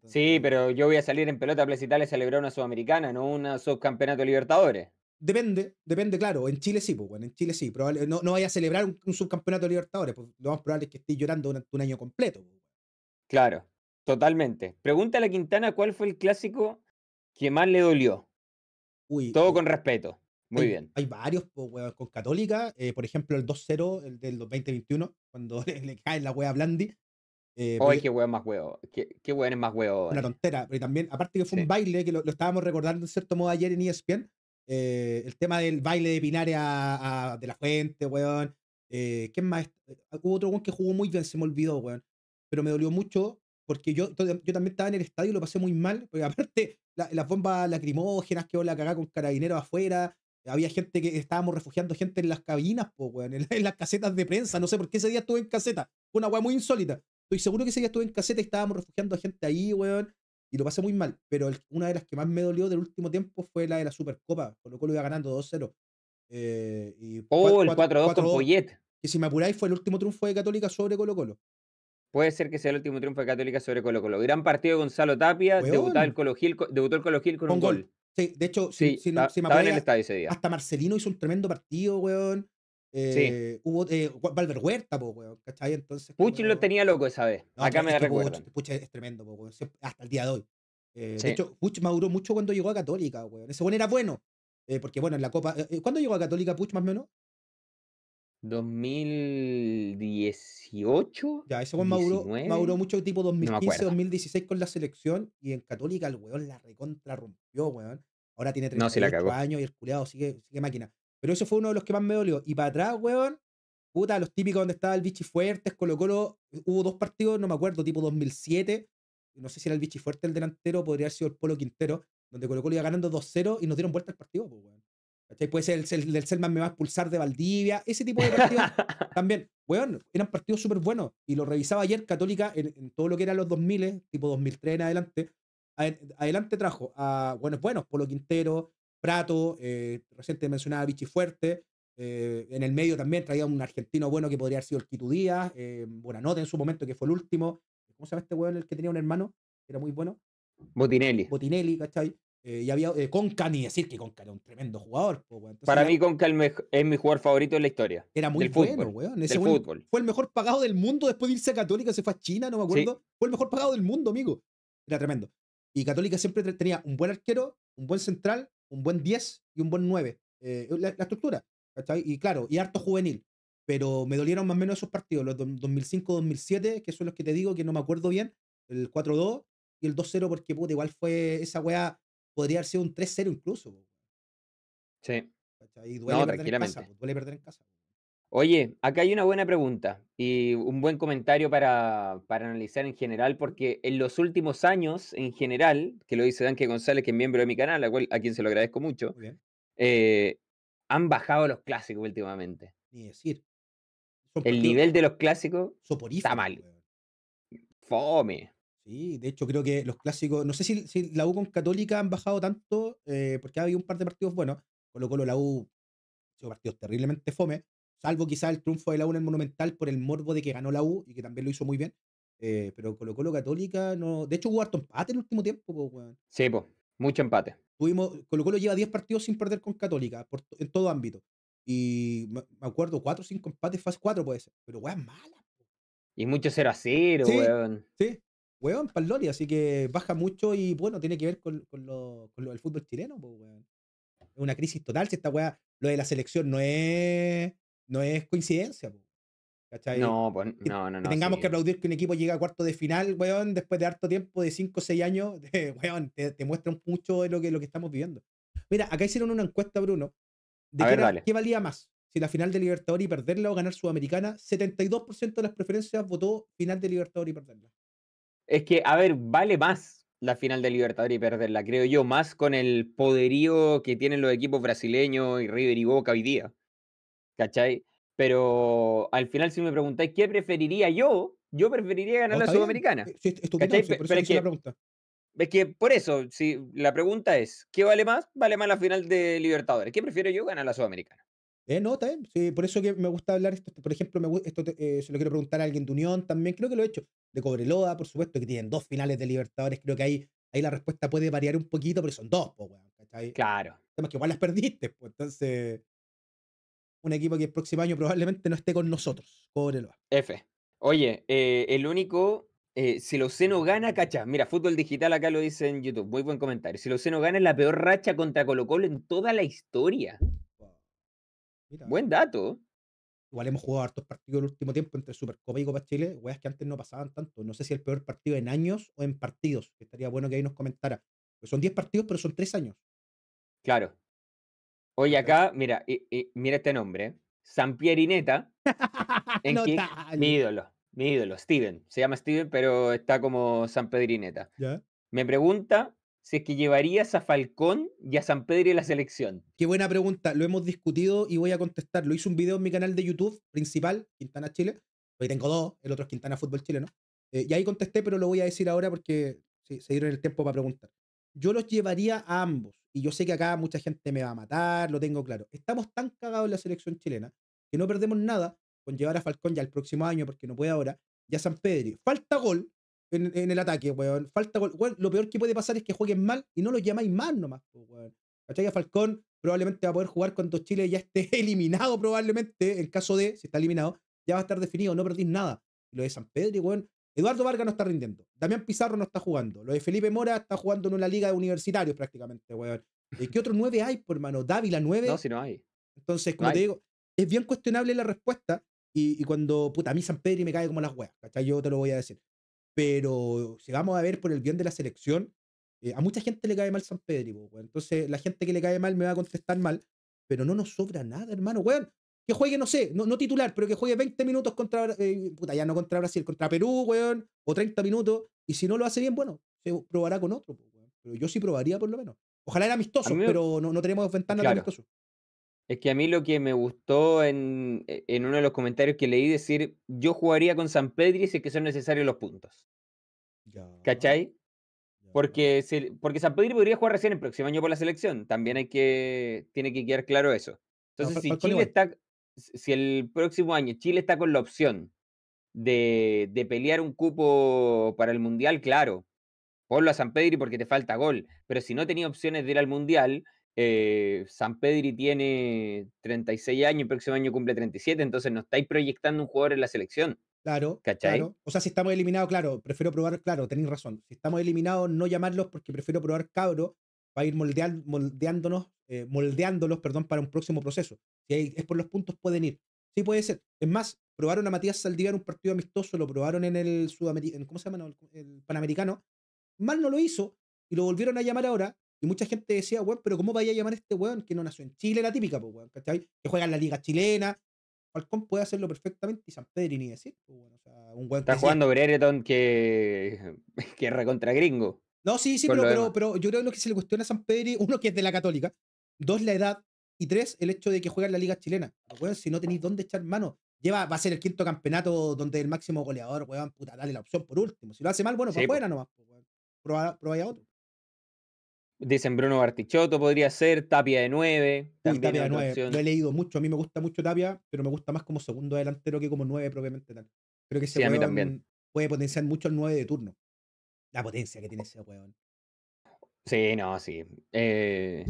sí, pero yo voy a salir en pelota Plecital a celebrar una Sudamericana, no una subcampeonato Libertadores. Depende, depende, claro. En Chile sí, pues, bueno, en Chile sí. Probable, no, no vaya a celebrar un, subcampeonato de Libertadores, pues lo más probable es que esté llorando durante un año completo. Pues, claro, totalmente. Pregúntale a Quintana cuál fue el clásico que más le dolió. Uy, Todo con respeto. Muy bien. Hay varios con Católica, eh, por ejemplo, el 2-0, el del 2021, cuando <laughs> le, cae la wea a Blandi. Eh, Oye, qué weón más huevo. Qué, qué es más huevo. Una tontera. Pero también, aparte que fue un baile, que lo, lo, estábamos recordando en cierto modo ayer en ESPN, eh, el tema del baile de Pinares a, de la Fuente, weón. Eh, ¿Quién más? Eh, hubo otro weón que jugó muy bien, se me olvidó, weón. Pero me dolió mucho porque yo, yo también estaba en el estadio y lo pasé muy mal. Porque <laughs> aparte, las bombas lacrimógenas, que la cagá con carabineros afuera. Había gente que estábamos refugiando gente en las cabinas, po, weón, en, las casetas de prensa. No sé por qué ese día estuve en caseta. Fue una weá muy insólita. Estoy seguro que ese día estuve en caseta y estábamos refugiando a gente ahí, weón y lo pasé muy mal. Pero una de las que más me dolió del último tiempo fue la de la Supercopa. Colo Colo iba ganando 2-0. Eh, y oh, el 4-2 con Poyet. Que si me apuráis fue el último triunfo de Católica sobre Colo Colo. Puede ser que sea el último triunfo de Católica sobre Colo Colo. Gran partido de Gonzalo Tapia, debutó el, Colo Gil, debutó el Colo Gil con, un gol. Sí, de hecho, si, si, me día. hasta Marcelino hizo un tremendo partido, weón. Eh, hubo eh, Valver Huerta, po, weón, ¿cachai? Entonces. Puch lo tenía loco esa vez. Acá me recuerdo. Puch es tremendo, po, weón. Hasta el día de hoy. Eh, de hecho, Puch maduró mucho cuando llegó a Católica, weón. Ese bueno era bueno. Eh, porque, bueno, en la Copa. ¿Cuándo llegó a Católica Puch más o menos? 2018. Ya, ese weón maduró, maduró, mucho tipo 2015, 2016 con la selección. Y en Católica el weón la recontra rompió, weón. Ahora tiene 38 años y el culeado sigue, sigue máquina. Pero eso fue uno de los que más me dolió. Y para atrás, weón, puta, los típicos donde estaba el Vichy Fuertes, Colo Colo, hubo dos partidos, no me acuerdo, tipo 2007, no sé si era el Vichy Fuerte el delantero, podría haber sido el Polo Quintero, donde Colo Colo iba ganando 2-0 y nos dieron vuelta al partido, pues, weón. Puede ser el, del Selman me va a expulsar de Valdivia, ese tipo de partidos <laughs> también. Weón, eran partidos súper buenos. Y lo revisaba ayer Católica en, todo lo que eran los 2000, tipo 2003 en adelante. adelante trajo a buenos, buenos, Polo Quintero, Prato, eh, reciente mencionaba Vichy Fuerte. Eh, en el medio también traía un argentino bueno que podría haber sido el Quito Díaz, eh, Buenanote en su momento, que fue el último. ¿Cómo se llama este weón el que tenía un hermano? Que era muy bueno. Botinelli. Botinelli, ¿cachai? Eh, y había eh, Conca, ni decir que Conca era un tremendo jugador. Para mí, Conca es mi jugador favorito en la historia. Era muy bueno, weón. Ese fútbol. Fue el mejor pagado del mundo después de irse a Católica, se fue a China, no me acuerdo. Fue el mejor pagado del mundo, amigo. Era tremendo. Y Católica siempre tenía un buen arquero, un buen central, un buen 10 y un buen 9. Eh, la, la, estructura, ¿cachai? Y claro, y harto juvenil pero me dolieron más o menos esos partidos, los 2005-2007, que son los que te digo que no me acuerdo bien, el 4-2 y el 2-0, porque puta, igual fue esa weá, podría haber sido un 3-0 incluso. Sí. Y duele, perder en casa, duele perder en casa. Oye, acá hay una buena pregunta y un buen comentario para, para, analizar en general, porque en los últimos años, en general, que lo dice Danke González, que es miembro de mi canal, a, a quien se lo agradezco mucho, eh, han bajado los clásicos últimamente. Ni decir el nivel de los clásicos está mal. Fome. Sí, de hecho creo que los clásicos, no sé si, la U con Católica han bajado tanto, eh, porque ha habido un par de partidos buenos, con lo cual la U ha sido partidos terriblemente fome, salvo quizás el triunfo de la U en el Monumental por el morbo de que ganó la U y que también lo hizo muy bien, eh, pero Colo Colo Católica no, de hecho hubo harto empate en el último tiempo. Sí, pues, mucho empate. Tuvimos, Colo Colo lleva 10 partidos sin perder con Católica, en todo ámbito. Y me acuerdo, 4 o 5 empates, fase 4 puede ser. Pero weón, mala. Y mucho 0 a 0, sí, weón. Sí, weón, Palori, así que baja mucho y bueno, tiene que ver con, con, lo, con lo del fútbol chileno, pues, weón. Es una crisis total si esta weá, lo de la selección no es, no es coincidencia, pues. ¿Cachai? No, pues, no, no, no. tengamos que aplaudir que un equipo llega a cuarto de final, weón, después de harto tiempo, de 5 o 6 años, <laughs> weón, te, te muestra mucho de lo que, lo que estamos viviendo. Mira, acá hicieron una encuesta, Bruno, de qué, valía más, si la final de Libertadores y perderla o ganar Sudamericana, 72% de las preferencias votó final de Libertadores y perderla. Es que, a ver, vale más la final de Libertadores y perderla, creo yo, más con el poderío que tienen los equipos brasileños y River y Boca hoy día. ¿Cachai? Pero al final, si me preguntáis qué preferiría yo, yo preferiría ganar la Sudamericana. Sí, es la pregunta. Es que por eso, si la pregunta es, ¿qué vale más? Vale más la final de Libertadores. ¿Qué prefiero yo ganar la Sudamericana? Eh, no. Sí, por eso que me gusta hablar esto. Por ejemplo, me, esto eh, se lo quiero preguntar a alguien de Unión también. Creo que lo he hecho. De Cobreloa, por supuesto, que tienen dos finales de Libertadores. Creo que ahí, ahí la respuesta puede variar un poquito, pero son dos, pues, weón. ¿cachai? Claro. Es que igual las perdiste, pues. Entonces, un equipo que el próximo año probablemente no esté con nosotros. Cobreloa. F. Oye, eh, el único, eh, si Loceno gana, cacha. Mira, fútbol digital acá lo dice en YouTube. Muy buen comentario. Si Loceno gana es la peor racha contra Colo Colo en toda la historia. Mira, Buen dato. igual hemos jugado hartos partidos el último tiempo entre Supercopa y Copa Chile, weas que antes no pasaban tanto. No sé si el peor partido en años o en partidos. que Estaría bueno que ahí nos comentara. Son 10 partidos, pero son 3 años. Claro. Oye, acá, mira, y- y mira este nombre. ¿eh? San Pierineta, <laughs> en No mi ídolo, mi ídolo, Steven. Se llama Steven, pero está como San Pedrineta. ¿Ya? Me pregunta si es que llevarías a Falcón y a San Pedro en la selección. Qué buena pregunta. Lo hemos discutido y voy a contestar. Lo hice un video en mi canal de YouTube principal, Quintana Chile. Hoy tengo dos, el otro es Quintana Fútbol Chileno. Eh, y ahí contesté, pero lo voy a decir ahora porque sí, se dieron el tiempo para preguntar. Yo los llevaría a ambos. Y yo sé que acá mucha gente me va a matar, lo tengo claro. Estamos tan cagados en la selección chilena que no perdemos nada con llevar a Falcón ya el próximo año, porque no puede ahora, ya San Pedri. Falta gol en, en el ataque, weón. Falta gol. Weón, lo peor que puede pasar es que jueguen mal y no los llamáis más nomás, po, weón. ¿Cachai? Falcón probablemente va a poder jugar cuando Chile ya esté <laughs> eliminado, probablemente, en caso de, si está eliminado, ya va a estar definido, no perdís nada. Y lo de San Pedro, weón. Eduardo Vargas no está rindiendo. Damián Pizarro no está jugando. Lo de Felipe Mora está jugando en una liga de universitarios prácticamente, weón. ¿Y qué otro 9 hay, por hermano? Dávila 9. No, si no hay. Entonces, No como te hay. digo, es bien cuestionable la respuesta. Y, y cuando, puta, a mí San Pedro me cae como las weas, ¿cachai? Yo te lo voy a decir. Pero si vamos a ver por el bien de la selección, eh, a mucha gente le cae mal San Pedro, weón. Entonces, la gente que le cae mal me va a contestar mal, pero no nos sobra nada, hermano, weón. Que juegue, no sé, no, no titular, pero que juegue 20 minutos contra, eh, puta, ya no contra Brasil, contra Perú, weón, o 30 minutos, y si no lo hace bien, bueno, se probará con otro, weón. Pero yo sí probaría por lo menos. Ojalá era amistoso, mí pero no, no tenemos ventanas de Claro. amistoso. Es que a mí lo que me gustó en, e- en uno de los comentarios que leí decir, yo jugaría con San Pedri si es que son necesarios los puntos. Ya, ¿Cachai? ya. Porque, se- porque San Pedri podría jugar recién el próximo año por la selección. También hay que, tiene que quedar claro eso. Entonces, si Chile igual. está, si el próximo año Chile está con la opción de, de pelear un cupo para el Mundial, claro, ponlo a San Pedri porque te falta gol. Pero si no tenía opciones de ir al Mundial, eh, San Pedri tiene 36 años, el próximo año cumple 37, entonces no estáis proyectando un jugador en la selección. Claro, ¿Cachai? claro. O sea, si estamos eliminados, claro, prefiero probar, claro, tenéis razón. Si estamos eliminados, no llamarlos porque prefiero probar cabros para ir moldeal- moldeándonos, eh, moldeándolos, perdón, para un próximo proceso. Si hay- es por los puntos, pueden ir. Sí, puede ser. Es más, probaron a Matías Saldivia en un partido amistoso, lo probaron en el Sudamericano, ¿cómo se llama? No, el Panamericano. Mal no lo hizo y lo volvieron a llamar ahora. Y mucha gente decía, weón, pero ¿cómo vaya a llamar a este weón que no nació en Chile, la típica, pues, weón, ¿cachai? Que juega en la liga chilena. Falcón puede hacerlo perfectamente y San Pedro ni decir, pues, bueno, o sea, un weón Está que jugando Brereton que, <laughs> que es recontra gringo. No, sí, sí, pero, pero, yo creo que lo que se le cuestiona a San Pedri, uno que es de la Católica, dos, la edad, y tres, el hecho de que juega en la Liga Chilena. Pero, weón, si no tenéis dónde echar mano, lleva, va a ser el quinto campeonato donde el máximo goleador, weón, puta, dale la opción por último. Si lo hace mal, bueno, Sí, para po. afuera nomás, pues, weón. Proba, probáis a otro. Dicen Bruno Bartichotto podría ser, Tapia de 9. Uy, También Tapia de otra nueve. opción. Lo he leído mucho, a mí me gusta mucho Tapia, pero me gusta más como segundo delantero que como nueve propiamente tal. Creo que ese Sí, a mí weón también. puede potenciar mucho el nueve de turno. La potencia que tiene ese weón. Sí, no, sí. Eh,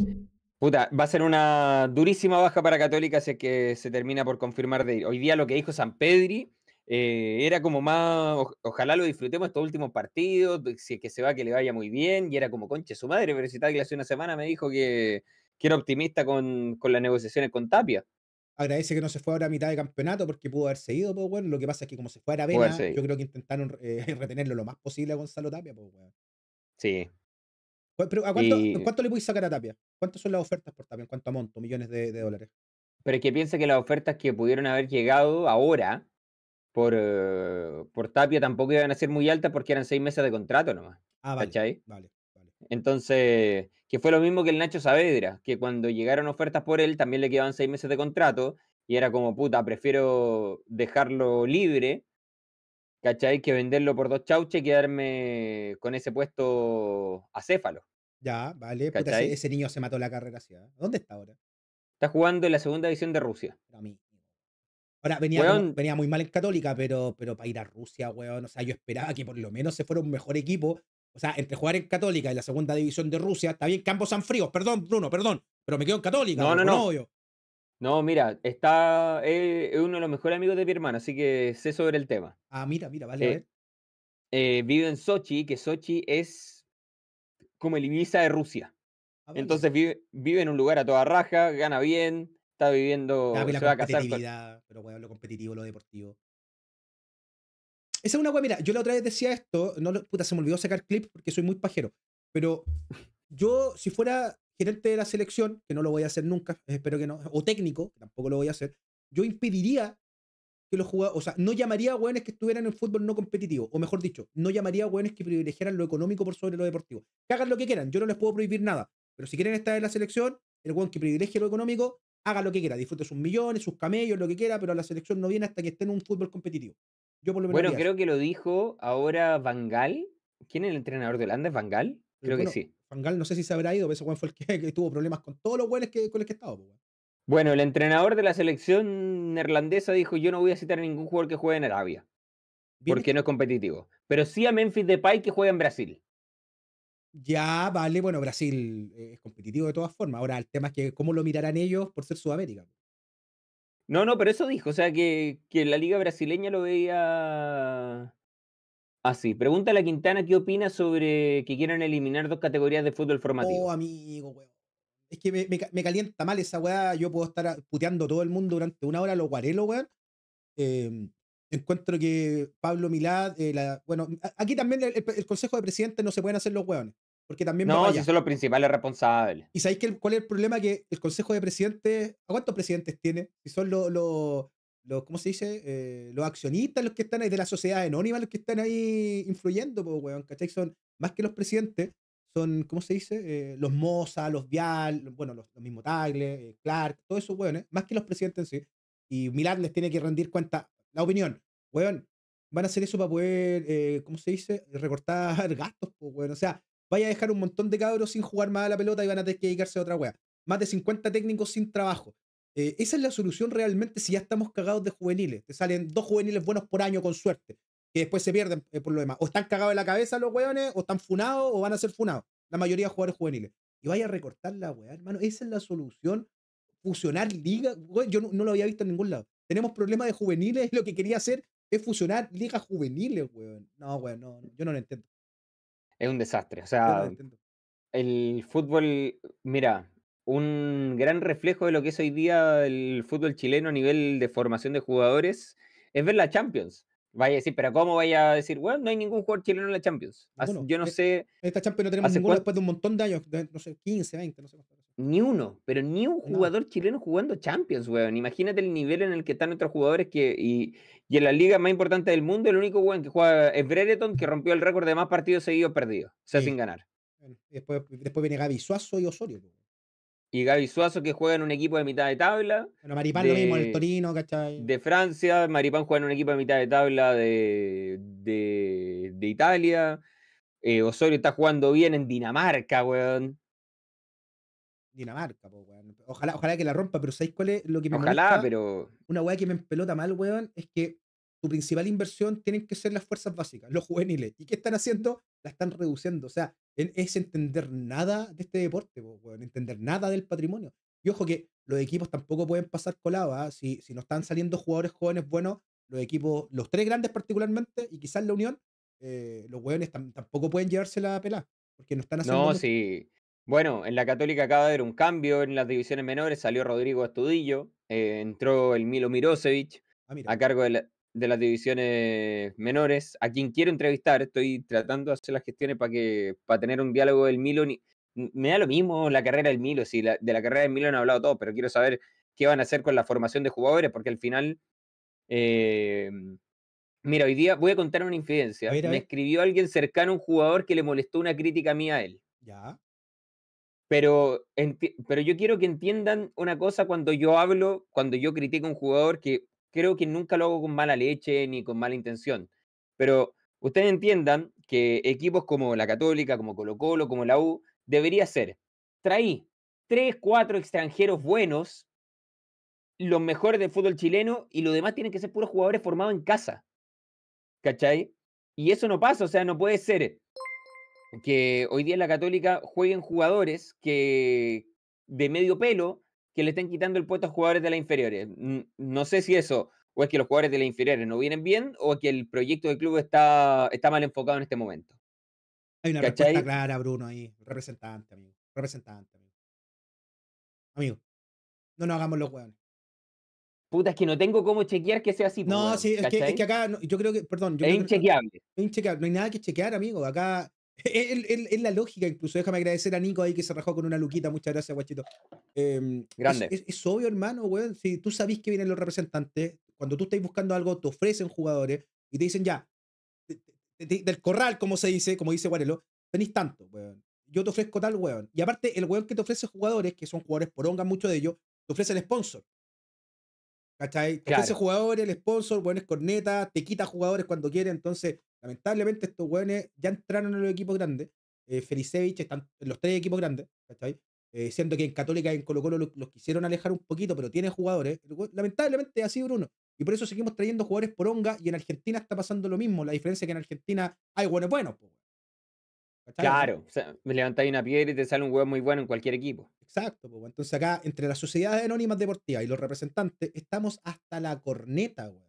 puta, va a ser una durísima baja para Católica si es que se termina por confirmar de ir. Hoy día lo que dijo San Pedri eh, era como más, o- ojalá lo disfrutemos estos últimos partidos, si es que se va que le vaya muy bien, y era como conche su madre, pero si que hace una semana me dijo que, que era optimista con, con las negociaciones con Tapia. agradece que no se fue ahora a mitad de campeonato porque pudo haberse ido, pues, weón. Lo que pasa es que como se fue a Aravena, yo creo que intentaron eh, <laughs> retenerlo lo más posible a Gonzalo Tapia, pues, weón. Sí. Pero, ¿a cuánto, Y- ¿en cuánto le podéis sacar a Tapia? ¿Cuántas son las ofertas por Tapia? ¿En cuánto a monto? Millones de, de dólares. Pero es que piensa que las ofertas que pudieron haber llegado ahora por, eh, por Tapia tampoco iban a ser muy altas porque eran seis meses de contrato nomás. Ah, vale. ¿Cachai? Vale, vale. Entonces, que fue lo mismo que el Nacho Saavedra, que cuando llegaron ofertas por él también le quedaban seis meses de contrato y era como, puta, prefiero dejarlo libre, ¿cachai? Que venderlo por dos chauches y quedarme con ese puesto acéfalo. Ya, vale. Puta, ese, ese niño se mató la carrera así. ¿ah? ¿Dónde está ahora? Está jugando en la segunda división de Rusia. Pero a mí. Ahora, venía, como- venía muy mal en Católica, pero, pero para ir a Rusia, weón. O sea, yo esperaba que por lo menos se fuera un mejor equipo. O sea, entre jugar en Católica y la segunda división de Rusia, está bien que ambos fríos. Perdón, Bruno, perdón. Pero me quedo en Católica. No, no, no. obvio. No, mira, está. Es uno de los mejores amigos de mi hermano, así que sé sobre el tema. Ah, mira, mira, vale, a Eh, ver. Eh, vive en Sochi, que Sochi es como el Ibiza de Rusia. Ah, vale. Entonces vive, vive en un lugar a toda raja, gana bien, está viviendo, se la va a casar con... competitividad, pero weón, lo competitivo, lo deportivo. Esa es una weá, mira, yo la otra vez decía esto, no puta, se me olvidó sacar clip porque soy muy pajero, pero yo, si fuera gerente de la selección, que no lo voy a hacer nunca, espero que no, o técnico, que tampoco lo voy a hacer, yo impediría que los jugadores, o sea, no llamaría a weones que estuvieran en el fútbol no competitivo, o mejor dicho, no llamaría a weones que privilegiaran lo económico por sobre lo deportivo. Que hagan lo que quieran, yo no les puedo prohibir nada, pero si quieren estar en la selección, el weón que privilegie lo económico, haga lo que quiera, disfrute sus millones, sus camellos, lo que quiera, pero la selección no viene hasta que esté en un fútbol competitivo. Yo por lo menos Bueno, creo que lo dijo ahora Van Gaal. ¿Quién es el entrenador de Holanda? ¿Es Van Gaal? Eh, Creo bueno, que sí. Van Gaal no sé si se habrá ido, pero ese weón fue el que, <laughs> que tuvo problemas con todos los weones que, con los que estaba. Bueno, el entrenador de la selección neerlandesa dijo, yo no voy a citar a ningún jugador que juegue en Arabia, Bien porque no es competitivo. Pero sí a Memphis Depay que juega en Brasil. Ya, vale, bueno, Brasil eh, es competitivo de todas formas. Ahora, el tema es que cómo lo mirarán ellos por ser Sudamérica. No, no, pero eso dijo, o sea, que, que la liga brasileña lo veía así. Pregúntale a Quintana qué opina sobre que quieran eliminar dos categorías de fútbol formativo. Oh, amigo, weón. Es que me, me ca- me calienta mal esa weá. Yo puedo estar puteando a todo el mundo durante una hora, los guarelos, weón. Eh, encuentro que Pablo Milad, eh, la- bueno, aquí también el, Consejo de Presidentes no se pueden hacer los weones. Porque también no, si son los principales responsables. ¿Y sabéis que, cuál es el problema? Que el Consejo de Presidentes, ¿a cuántos presidentes tiene? Si son los, los, los- ¿cómo se dice? Eh, los accionistas los que están ahí, de la sociedad anónima los que están ahí influyendo, pues, weón, ¿cachai? Son más que los presidentes, son, ¿cómo se dice? Eh, los Moza, los Vial, bueno, los, los mismos Tagle, Clark, todos esos weones, más que los presidentes en sí. Y Milad les tiene que rendir cuenta, la opinión, weón, van a hacer eso para poder, eh, ¿cómo se dice? Recortar <laughs> gastos, pues, weón. O sea, vaya a dejar un montón de cabros sin jugar más a la pelota y van a tener que dedicarse a otra wea. Más de 50 técnicos sin trabajo. Eh, esa es la solución realmente si ya estamos cagados de juveniles. Te salen dos juveniles buenos por año con suerte, que después se pierden eh, por lo demás. O están cagados en la cabeza los weones, o están funados, o van a ser funados. La mayoría de jugadores juveniles. Y vaya a recortar la weá, hermano. Esa es la solución. Fusionar weón, Yo no lo había visto en ningún lado. Tenemos problemas de juveniles <laughs> lo que quería hacer es fusionar ligas juveniles, weón. No, weón, no, no, yo no lo entiendo. Es un desastre. O no sea, el fútbol, mira, un gran reflejo de lo que es hoy día el fútbol chileno a nivel de formación de jugadores es ver la Champions. Vaya a decir, pero ¿cómo vaya a decir, bueno, no hay ningún jugador chileno en la Champions? Yo no Eh, sé esta Champions no tenemos ¿Hace ninguno después de un montón de años, no sé, 15, 20, no sé cuánto. Ni uno, pero ni un No. jugador chileno jugando Champions, weón. Imagínate el nivel en el que están nuestros jugadores que, y, y en la liga más importante del mundo, el único weón que juega es Brereton, que rompió el récord de más partidos seguidos perdidos, o sea, Sí. sin ganar. Bueno, después, después viene Gaby Suazo y Osorio. po. Y Gaby Suazo, que juega en un equipo de mitad de tabla. Bueno, Maripán lo mismo en el Torino, ¿cachai? de Francia, Maripán juega en un equipo de mitad de tabla de, de, de Italia, eh, Osorio está jugando bien en Dinamarca, weón. Dinamarca, po, weón. Ojalá, ojalá que la rompa, pero ¿sabéis cuál es lo que me Ojalá, molesta? pero Una weá que me empelota mal, weón, es que tu principal inversión tienen que ser las fuerzas básicas, los juveniles. ¿Y qué están haciendo? La están reduciendo. O sea, es entender nada de este deporte, po, weón, entender nada del patrimonio. Y ojo que los equipos tampoco pueden pasar colado, ¿ah? si, si no están saliendo jugadores jóvenes buenos, los equipos, los tres grandes particularmente, y quizás la Unión, eh, los tam- tampoco pueden llevarse la pelada, porque no están haciendo no, sí. Bueno, en la Católica acaba de haber un cambio en las divisiones menores, salió Rodrigo Astudillo, eh, entró el Milo Mirosevic Ah, a cargo de, la- de las divisiones menores, a quien quiero entrevistar, estoy tratando de hacer las gestiones para que para tener un diálogo del Milo. ni- Me da lo mismo la carrera del Milo, si la- de la carrera del Milo han hablado todos, pero quiero saber qué van a hacer con la formación de jugadores, porque al final, eh, mira, hoy día voy a contar una infidencia. A ver, a Me escribió alguien cercano a un jugador que le molestó una crítica mía a él. Ya. Pero, pero yo quiero que entiendan una cosa cuando yo hablo, cuando yo critico a un jugador, que creo que nunca lo hago con mala leche ni con mala intención. Pero ustedes entiendan que equipos como la Católica, como Colo Colo, como la U, debería ser, traí tres, cuatro extranjeros buenos los mejores del fútbol chileno y lo demás tienen que ser puros jugadores formados en casa. ¿Cachai? Y eso no pasa, o sea, no puede ser que hoy día en la Católica jueguen jugadores que de medio pelo que le estén quitando el puesto a jugadores de las inferiores. No sé si eso o es que los jugadores de las inferiores no vienen bien o que el proyecto del club está, está mal enfocado en este momento. Hay una respuesta clara, Bruno, ahí. Representante, amigo. Representante, amigo. Amigo, no nos hagamos los hueones. Puta, es que no tengo cómo chequear que sea así. No, sí, es que, acá, yo creo que, perdón. es inchequeable. es inchequeable. No hay nada que chequear, amigo. Acá es, la lógica, incluso. Déjame agradecer a Nico ahí que se rajó con una luquita. Muchas gracias, guachito. Em, Grande. Es, obvio, hermano, weón. Si tú sabes que vienen los representantes, cuando tú estás buscando algo, te ofrecen jugadores y te dicen ya, del corral, como se dice, como dice Guarelo, tenéis tanto, weón. Yo te ofrezco tal, weón. Y aparte, el weón que te ofrece jugadores, que son jugadores por onga, muchos de ellos, te ofrece el sponsor. ¿Cachai? Te ofrece jugadores, el sponsor, weones corneta, te quita jugadores cuando quiere. Entonces, lamentablemente, estos weones ya entraron en los equipos grandes. Eh, Felicevich están en los tres equipos grandes, ¿cachai? Eh, siendo que en Católica y en Colo Colo los, quisieron alejar un poquito, pero tiene jugadores. Lamentablemente así, Bruno. Y por eso seguimos trayendo jugadores por onga y en Argentina está pasando lo mismo. La diferencia es que en Argentina hay buenos buenos. Claro, o sea, me levantáis una piedra y te sale un huevo muy bueno en cualquier equipo. Exacto, pues. Entonces acá, entre las sociedades anónimas deportivas y los representantes, estamos hasta la corneta, weón.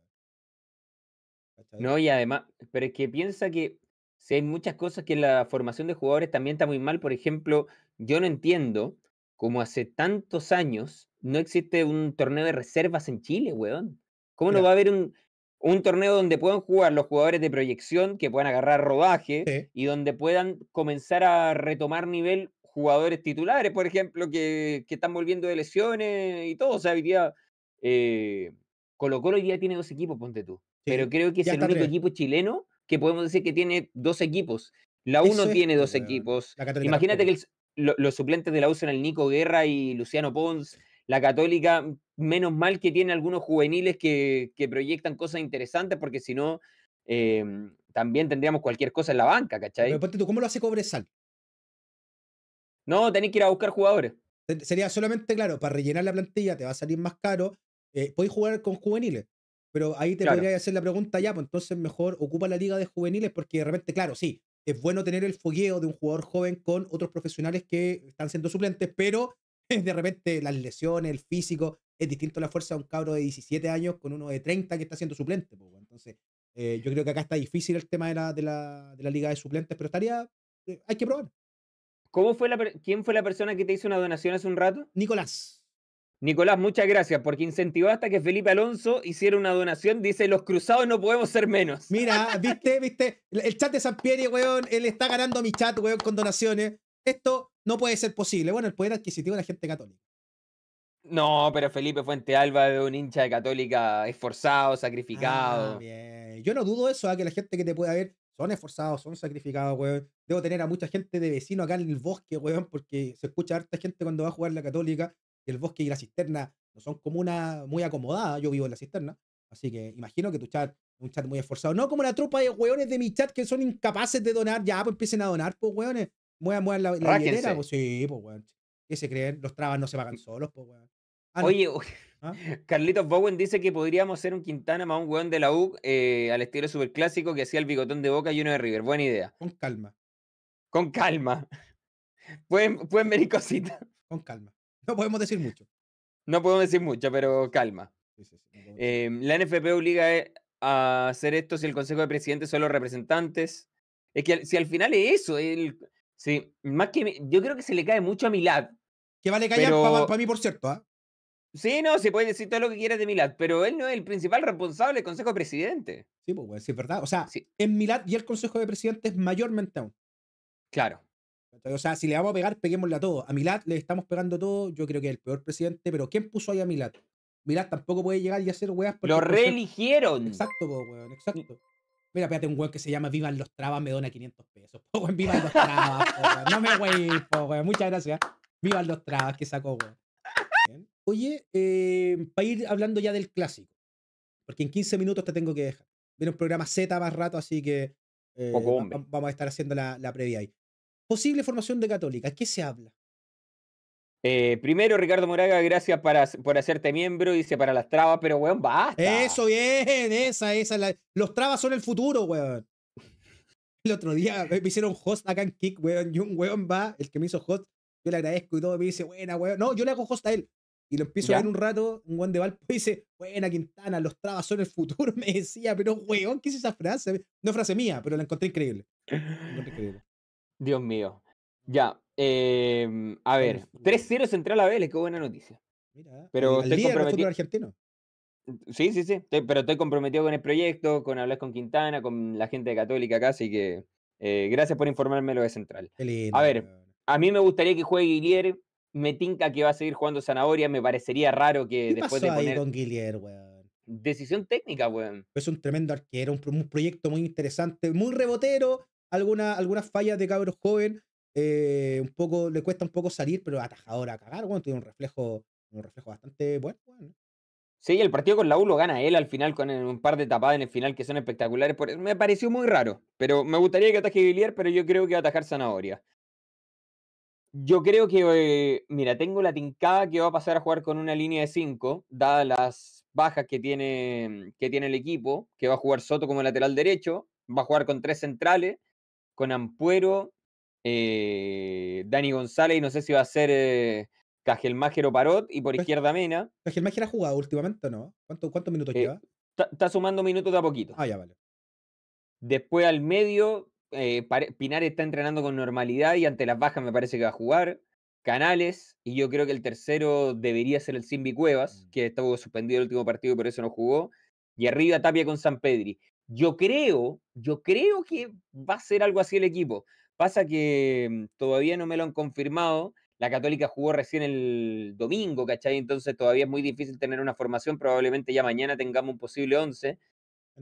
No, y además, pero es que piensa que si hay muchas cosas que la formación de jugadores también está muy mal. Por ejemplo, yo no entiendo cómo hace tantos años no existe un torneo de reservas en Chile, weón. ¿Cómo no va a haber un, un torneo donde puedan jugar los jugadores de proyección, que puedan agarrar rodaje y donde puedan comenzar a retomar nivel jugadores titulares, por ejemplo, que, están volviendo de lesiones y todo. O sea, hoy día eh, Colo Colo hoy día tiene dos equipos, ponte tú. Pero creo que es el único equipo chileno que podemos decir que tiene dos equipos. La uno tiene dos equipos. Imagínate que los suplentes de la U son el Nico Guerra y Luciano Pons. La Católica menos mal que tiene algunos juveniles que, proyectan cosas interesantes, porque si no, em, también tendríamos cualquier cosa en la banca, ¿cachai? Pero ¿cómo lo hace Cobresal? No, tenés que ir a buscar jugadores. Sería solamente, claro, para rellenar la plantilla te va a salir más caro. Eh, podéis jugar con juveniles. Pero ahí te podría hacer la pregunta ya, pues entonces mejor ocupa la liga de juveniles, porque de repente, claro, sí, es bueno tener el fogueo de un jugador joven con otros profesionales que están siendo suplentes, pero <laughs> de repente las lesiones, el físico, es distinto la fuerza de un cabro de 17 años con uno de 30 que está siendo suplente. Entonces, eh, yo creo que acá está difícil el tema de la, de la, de la liga de suplentes, pero estaría, eh, hay que probar. ¿Cómo fue la, ¿Quién fue la persona que te hizo una donación hace un rato? Nicolás. Nicolás, muchas gracias, porque incentivaste que Felipe Alonso hiciera una donación. Dice, los cruzados no podemos ser menos. Mira, <laughs> viste, viste, el chat de San Pierre, weón, él está ganando mi chat, weón, con donaciones. Esto no puede ser posible. Bueno, el poder adquisitivo de la gente católica. No, pero Felipe Fuente Alba es un hincha de Católica esforzado, sacrificado. Ah, Yo no dudo eso, ¿ah? que la gente que te pueda ver son esforzados, son sacrificados, weón. Debo tener a mucha gente de vecino acá en el bosque, weón, porque se escucha harta gente cuando va a jugar la Católica el bosque y la cisterna no son como una muy acomodada. Yo vivo en la cisterna, así que imagino que tu chat es un chat muy esforzado. No como la tropa de weones de mi chat que son incapaces de donar, ya, pues empiecen a donar, pues weones. Muevan, muevan la, la pues sí, pues weón. ¿Qué se creen? Los trabas no se pagan solos, pues weón. Ah, Oye, <laughs> ¿Ah? Carlitos Bowen dice que podríamos hacer un Quintana más un weón de la U eh, al estilo superclásico que hacía el bigotón de Boca y uno de River. Buena idea. Con calma. Con calma. <laughs> Pueden, pueden venir cositas. Con calma. No podemos decir mucho. No podemos decir mucho, pero calma. Em, la NFP obliga eh, a hacer esto si el Consejo de Presidentes son los representantes. Es que si al final es eso, el, sí, más que yo creo que se le cae mucho a Milad. Que vale callar para mí, por cierto. ¿ah? Sí, no, se puede decir todo lo que quieras de Milad, pero él no es el principal responsable del Consejo de Presidente. Sí, pues, sí, es verdad. O sea, en Milad y el Consejo de Presidentes mayormente aún. Claro. O sea, si le vamos a pegar, peguémosle a todo. A Milad le estamos pegando todo. Yo creo que es el peor presidente, pero ¿quién puso ahí a Milad? Milad tampoco puede llegar y hacer weas. Lo reeligieron. Exacto, weón, exacto. Mira, espérate, un weón que se llama Vivan los Trabas me dona 500 pesos. Po, weón, Vivan los Trabas, No me wey, weón. Muchas gracias. Vivan los Trabas que sacó, weón. Oye, eh, para ir hablando ya del clásico, porque en 15 minutos te tengo que dejar. Viene un programa Z más rato, así que eh, vamos a estar haciendo la, previa ahí. Posible formación de Católica, ¿qué se habla? Eh, primero, Ricardo Moraga, gracias para, por hacerte miembro, dice para las trabas, pero weón, basta. Eso, bien, esa, esa. la- Los trabas son el futuro, weón. <laughs> El otro día me hicieron host acá en Kick, weón, y un weón va, el que me hizo host, yo le agradezco y todo, me dice, buena, weón. No, yo le hago host a él. Y lo empiezo Ya. a ver un rato, un weón de Valpo, <laughs> dice, buena Quintana, los trabas son el futuro, <laughs> me decía, pero weón, ¿qué es esa frase? No es frase mía, pero la encontré increíble. La encontré increíble. Dios mío. Ya, em, a ver, fútbol. 3-0 Central a Vélez, qué buena noticia. Mira, Pero estoy comprometido- argentino. Sí, sí, sí, estoy- pero estoy comprometido con el proyecto, con hablar con Quintana, con la gente de Católica acá, así que eh, gracias por informarme lo de Central. Lindo, A ver. A mí me gustaría que juegue Guillier, me tinca que va a seguir jugando Zanahoria, me parecería raro que ¿Qué después pasó de ahí poner con Guillier, weón? decisión técnica, weón. Es un tremendo arquero, un proyecto muy interesante, muy rebotero, alguna- algunas fallas de cabros joven, eh, un poco, le cuesta un poco salir, pero atajador a cagar, bueno, tiene un reflejo, un reflejo bastante bueno. Sí, el partido con la U lo gana él al final con un par de tapadas en el final que son espectaculares. por- Me pareció muy raro, pero me gustaría que ataje Guillier, pero yo creo que va a atajar Zanahoria. Yo creo que, eh, mira, tengo la tincada que va a pasar a jugar con una línea de 5, dadas las bajas que tiene, que tiene el equipo, que va a jugar Soto como lateral derecho, va a jugar con tres centrales, con Ampuero, eh, Dani González, y no sé si va a ser eh, Cajelmáger o Parot, y por izquierda Mena. ¿El Mágica ha jugado últimamente o no? ¿Cuánto- ¿Cuántos minutos Eh, lleva? Está, sumando minutos de a poquito. Ah, ya, vale. Después al medio, eh, Pinar está entrenando con normalidad y ante las bajas me parece que va a jugar. Canales, y yo creo que el tercero debería ser el Simbi Cuevas, Mm. que estuvo suspendido el último partido y por eso no jugó. Y arriba Tapia con San Pedri. Yo creo, yo creo que va a ser algo así el equipo. Pasa que mm, todavía no me lo han confirmado. La Católica jugó recién el domingo, ¿cachai? Entonces todavía es muy difícil tener una formación. Probablemente ya mañana tengamos un posible 11.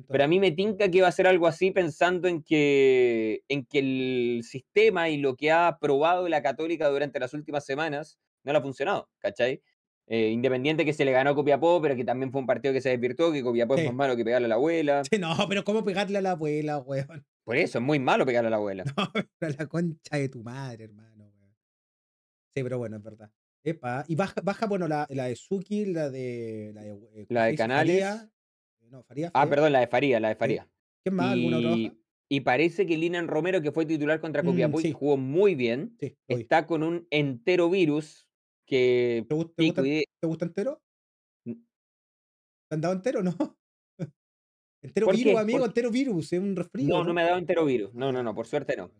Pero a mí me tinca que va a ser algo así pensando en que, en que el sistema y lo que ha probado la Católica durante las últimas semanas no le ha funcionado, ¿cachai? Eh, independiente que se le ganó a Copiapó, pero que también fue un partido que se desvirtuó, que Copiapó Sí. es más malo que pegarle a la abuela. Sí, no, pero ¿cómo pegarle a la abuela, weón? Por eso, es muy malo pegarle a la abuela. <laughs> No, pero a la concha de tu madre, hermano, weón. Sí, pero bueno, es verdad. Epa, y baja, baja bueno, la, la de Suki, la de. La de, eh, ¿cómo La de? Canales. Faría. No, Faría. Ah, perdón, la de Faría, la de Faría. ¿Quién más? ¿Alguna otra baja? Y, y parece que Linan Romero, que fue titular contra Mm, Copiapó y sí. jugó muy bien, Sí, está con un entero virus que ¿Te, gusta, y- ¿Te gusta entero? Mm. ¿Te han dado entero no? <laughs> entero ¿Por virus, qué? amigo, ¿Por entero virus, es un resfrío. No, no me ha dado entero virus. No, no, no, por suerte no.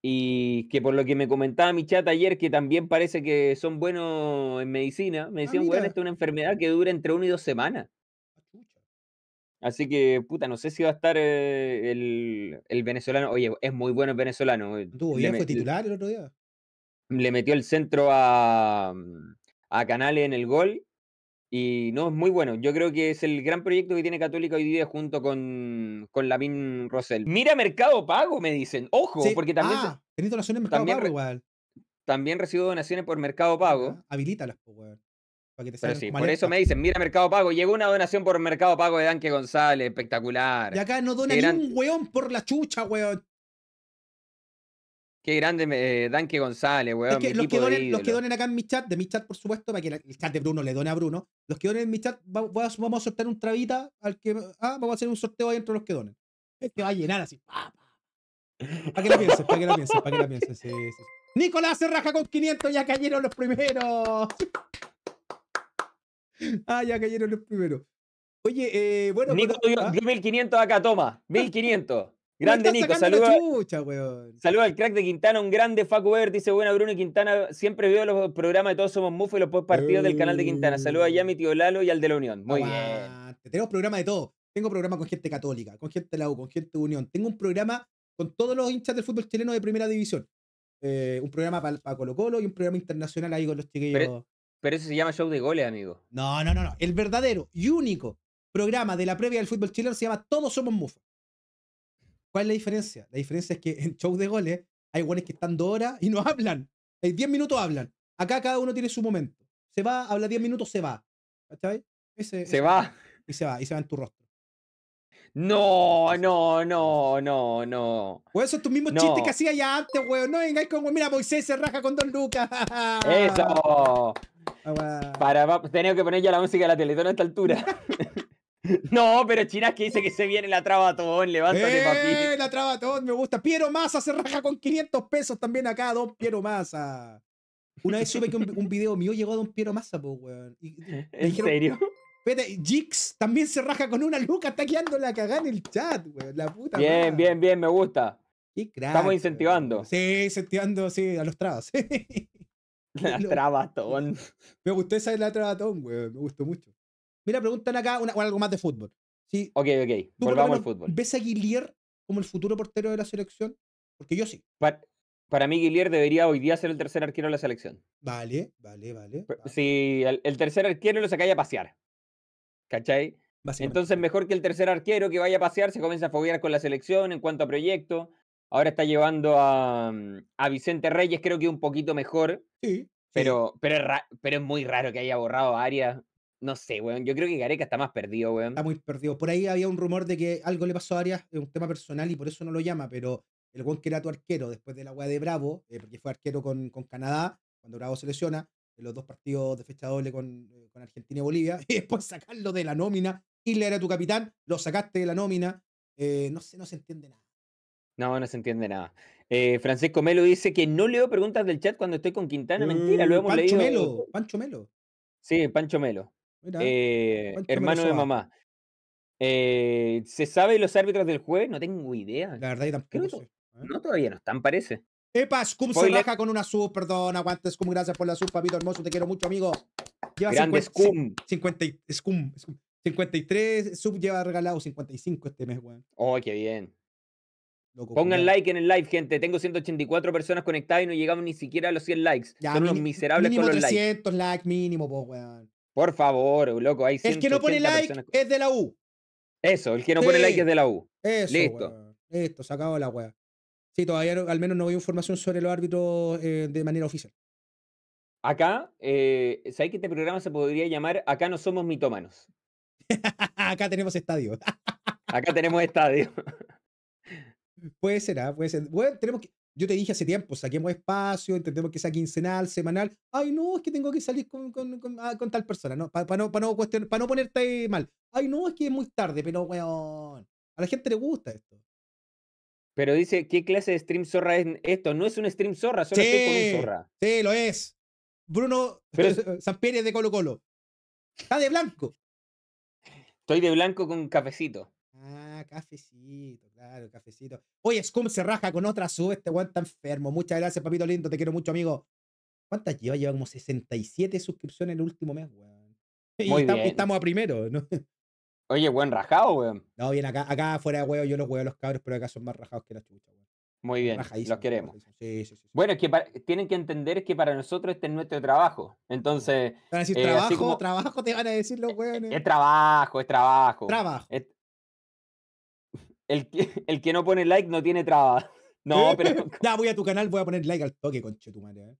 Y que por lo que me comentaba mi chat ayer, que también parece que son buenos en medicina, me decían, Ah, mira. esta es una enfermedad que dura entre una y dos semanas. Ah. Así que, puta, no sé si va a estar eh, el, el venezolano. Oye, es muy bueno el venezolano. eh, Estuvo Le, bien, fue titular el otro día. Le metió el centro a, mm, a Canales en el gol. Y no, es muy bueno. Yo creo que es el gran proyecto que tiene Católica hoy día junto con, con Lamin Rosell. Mira Mercado Pago, me dicen. Ojo, Sí, porque también, se- ah, donaciones en Mercado también Pago igual. también recibo donaciones por Mercado Pago. Ah, Habilítalas, pues, weón. Para que te Pero salgan sí, por eso me dicen, mira Mercado Pago, llegó una donación por Mercado Pago de Danke González, espectacular. Y acá no dona ni gran- un weón por la chucha, weón. Qué grande eh, Danke González, weón. Es que los que, donen, los que donen acá en mi chat, de mi chat, por supuesto, para que el chat de Bruno le done a Bruno. Los que donen en mi chat, va- va- vamos a soltar un trabita al que. Ah, vamos a hacer un sorteo ahí entre los que donen. Este va a llenar así. pa, pa. Para que la piensen, para que la piensen, para que la piensen. Sí, sí, sí. Nicolás se raja con 500, ya cayeron los primeros. <laughs> Ah, ya cayeron los primeros. Oye, eh, bueno. Nico pero- dio, ah, dio 1500 acá, toma. 1500. Grande Nico, saluda. chucha. Saluda al crack de Quintana, un grande Facu Ver, dice buena Bruno y Quintana. Siempre veo los programas de Todos Somos Mufa y los post partidos del canal de Quintana. Saluda a mi tío Lalo y al de la Unión. Muy bien. Tenemos programa de todo. Tengo programa con gente católica, con gente de la U, con gente de Unión. Tengo un programa con todos los hinchas del fútbol chileno de primera división. Eh, un programa para Colo Colo y un programa internacional ahí con los chiquillos. Pero eso se llama show de goles, amigo. No, no, no, no. El verdadero y único programa de la previa del fútbol chileno se llama Todos Somos Mufa. ¿Cuál es la diferencia? La diferencia es que en show de goles hay guanes que están dos horas y no <laughs> hablan. Hay 10 minutos hablan. Acá cada uno tiene su momento. Se va, habla 10 minutos, se va. ¿Cachai? Ese, Se va. Y se va, y se va en tu rostro. No, no, no, no, no. Weón, son tus mismos No. chistes que hacía ya antes, weón. No vengáis con, mira, Moisés se raja con Don Lucas. Eso. <laughs> Ah, weón. Para, tenía que poner ya la música de la Teletón a esta altura. <laughs> <laughs> no, pero Chinas que dice que se viene la trabatón, levántate, ¡Eh! papi. La traba todo, me gusta. Piero Massa se raja con 500 pesos también acá, Don Piero Massa. Una vez supe que un, un video mío llegó a Don Piero Massa, pues, weón. Y- <laughs> ¿En dijeron, serio? Jix también se raja con una luca, está quedando la cagada en el chat, weón. La puta Bien, madre. bien, bien, me gusta. Qué crack, Estamos weón. incentivando. Sí, incentivando, sí, a los trabas. <laughs> La trabatón. me gustó esa de la trabatón, weón. Me gustó mucho. Mira, preguntan acá una, o algo más de fútbol. Sí, Ok, ok, ¿tú por lo volvamos al fútbol. ¿Ves a Guillier como el futuro portero de la selección? Porque yo sí. Pa- Para mí, Guillier debería hoy día ser el tercer arquero de la selección. Vale, vale, vale. Vale. Si el, el tercer arquero lo sacáis a pasear. ¿Cachai? Entonces, mejor que el tercer arquero que vaya a pasear, se comienza a foguear con la selección en cuanto a proyecto. Ahora está llevando a, mm, a Vicente Reyes, creo que un poquito mejor, Sí, sí. pero, pero, es ra- pero es muy raro que haya borrado a Arias. No sé, weón. Yo creo que Gareca está más perdido, weón. Está muy perdido. Por ahí había un rumor de que algo le pasó a Arias, un tema personal y por eso no lo llama, pero el buen que era tu arquero después de la weá de Bravo, eh, porque fue arquero con, con Canadá, cuando Bravo se lesiona, en los dos partidos de fecha doble con, eh, con Argentina y Bolivia, <laughs> y después sacarlo de la nómina. Isla era tu capitán, lo sacaste de la nómina. eh, no sé, no se entiende nada. No, no se entiende nada. Eh, Francisco Melo dice que no leo preguntas del chat cuando estoy con Quintana. Mentira, lo Eh, hemos Pancho leído. Melo, Pancho Melo. Sí, Pancho Melo. Mira, eh, hermano de mamá. Eh, ¿Se sabe los árbitros del jueves? No tengo idea. la verdad yo tampoco creo. ¿eh? No, todavía no están, parece. Epa, Scum se raja con una sub, perdón, aguante Scum, gracias por la sub, papito hermoso, te quiero mucho, amigo. Lleva Grande 50 Scum. 50 y- Scum, Scum. 53 sub lleva regalado 55 este mes, weón. Oh, qué bien. Loco, Pongan like en el live, gente. Tengo 184 personas conectadas y no llegamos ni siquiera a los 100 likes. Ya, Son unos miserables mínimo con los likes. 300 likes, mínimo, po, weón. Por favor, loco, hay El que no pone 180 like personas. es de la U. Eso, el que no pone like es de la U. Eso, Listo. weón. Listo, se acabó la weá. Sí, todavía no- al menos no veo información sobre los árbitros eh, de manera oficial. Acá, eh, ¿sabes que este programa se podría llamar Acá no somos mitómanos? <laughs> Acá tenemos estadio. <laughs> Acá tenemos estadio. Puede ser, ¿ah? puede ser. Bueno, tenemos que. Yo te dije hace tiempo, saquemos espacio, entendemos que sea quincenal, semanal. Ay, no, es que tengo que salir con, con- con- ah, con tal persona, ¿no? Para no, pa no, pa no ponerte mal. Ay, no, es que es muy tarde, pero weón. A la gente le gusta esto. Pero dice, ¿qué clase de stream zorra es esto? No es un stream zorra, solo estoy con Sí. un zorra. Sí, lo es. Bruno Pero Sampieri es de Colo Colo. Está de blanco. Estoy de blanco con cafecito. Ah, cafecito, claro, cafecito. Oye, Scum se raja con otra sub, este weón está enfermo. Muchas gracias, papito lindo, te quiero mucho, amigo. ¿Cuántas lleva? Lleva como 67 suscripciones el último mes, weón. <laughs> Y, Muy bien. estamos a primero, ¿no? Oye, buen rajado, weón. No, bien, acá, acá fuera de huevo, yo los huevo a los cabros, pero acá son más rajados que la chucha, weón. Muy bien, los queremos. Sí, sí, sí. Bueno, es que tienen que entender que para nosotros este es nuestro trabajo. Entonces, Te van a decir eh, trabajo, como- trabajo te van a decir los weones. es trabajo, es trabajo. Trabajo. Es- El que, <laughs> el que no pone like no tiene trabajo. <laughs> No, pero <laughs> ya voy a tu canal, voy a poner like al toque, conche tu madre. ¿eh?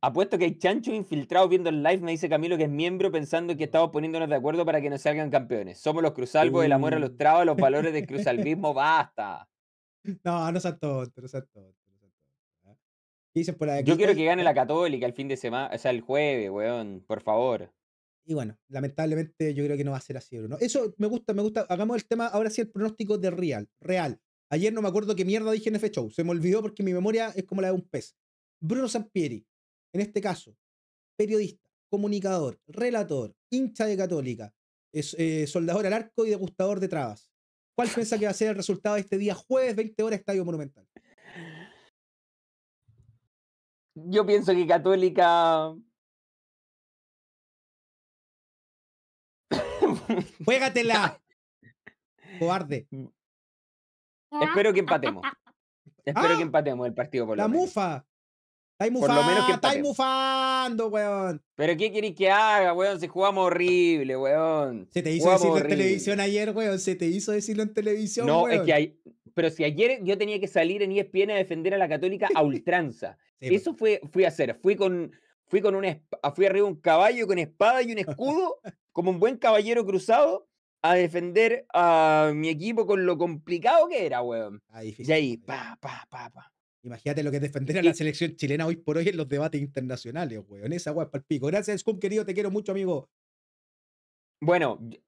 apuesto que hay chanchos infiltrados viendo el live, me dice Camilo que es miembro, pensando que estamos poniéndonos de acuerdo para que nos salgan campeones. Somos los cruzalvos, el amor a los Uh. trabas, los valores del cruzalvismo, basta. No, no seas tonto, no seas tonto. No ¿eh? Yo quiero que gane ¿eh? la Católica el fin de semana, o sea, el jueves, weón, por favor. Y bueno, lamentablemente yo creo que no va a ser así, Bruno. Eso me gusta, me gusta. Hagamos el tema, ahora sí, el pronóstico de Real. Real. Ayer no me acuerdo qué mierda dije en F Show. Se me olvidó porque mi memoria es como la de un pez. Bruno Sampieri, en este caso, periodista, comunicador, relator, hincha de Católica, eh, soldador al arco y degustador de trabas. ¿Cuál piensa que va a ser el resultado de este día jueves, 20 horas, Estadio Monumental? Yo pienso que Católica. ¡Juégatela! Cobarde. Espero que empatemos. Espero Ah, que empatemos el partido por La lo menos. mufa. Estáis Por lo menos que mufando, mufando, weón. Pero ¿qué queréis que haga, weón? Si jugamos horrible, weón. Se te hizo Jugamos decirlo en televisión ayer, weón. Se te hizo decirlo en televisión, No, es que hay. Pero si ayer yo tenía que salir en ESPN a defender a la Católica a ultranza. <laughs> Sí. Eso fue, fui a hacer. Fui con. Fui con una fui arriba de un caballo con espada y un escudo, como un buen caballero cruzado, a defender a mi equipo con lo complicado que era, weón. Ah, Y difícil. ahí, pa, pa, pa, pa. Imagínate lo que es defender a Y- la selección chilena hoy por hoy en los debates internacionales, weón. Esa weá es palpico. Gracias, Scum, querido, te quiero mucho, amigo. Bueno, y-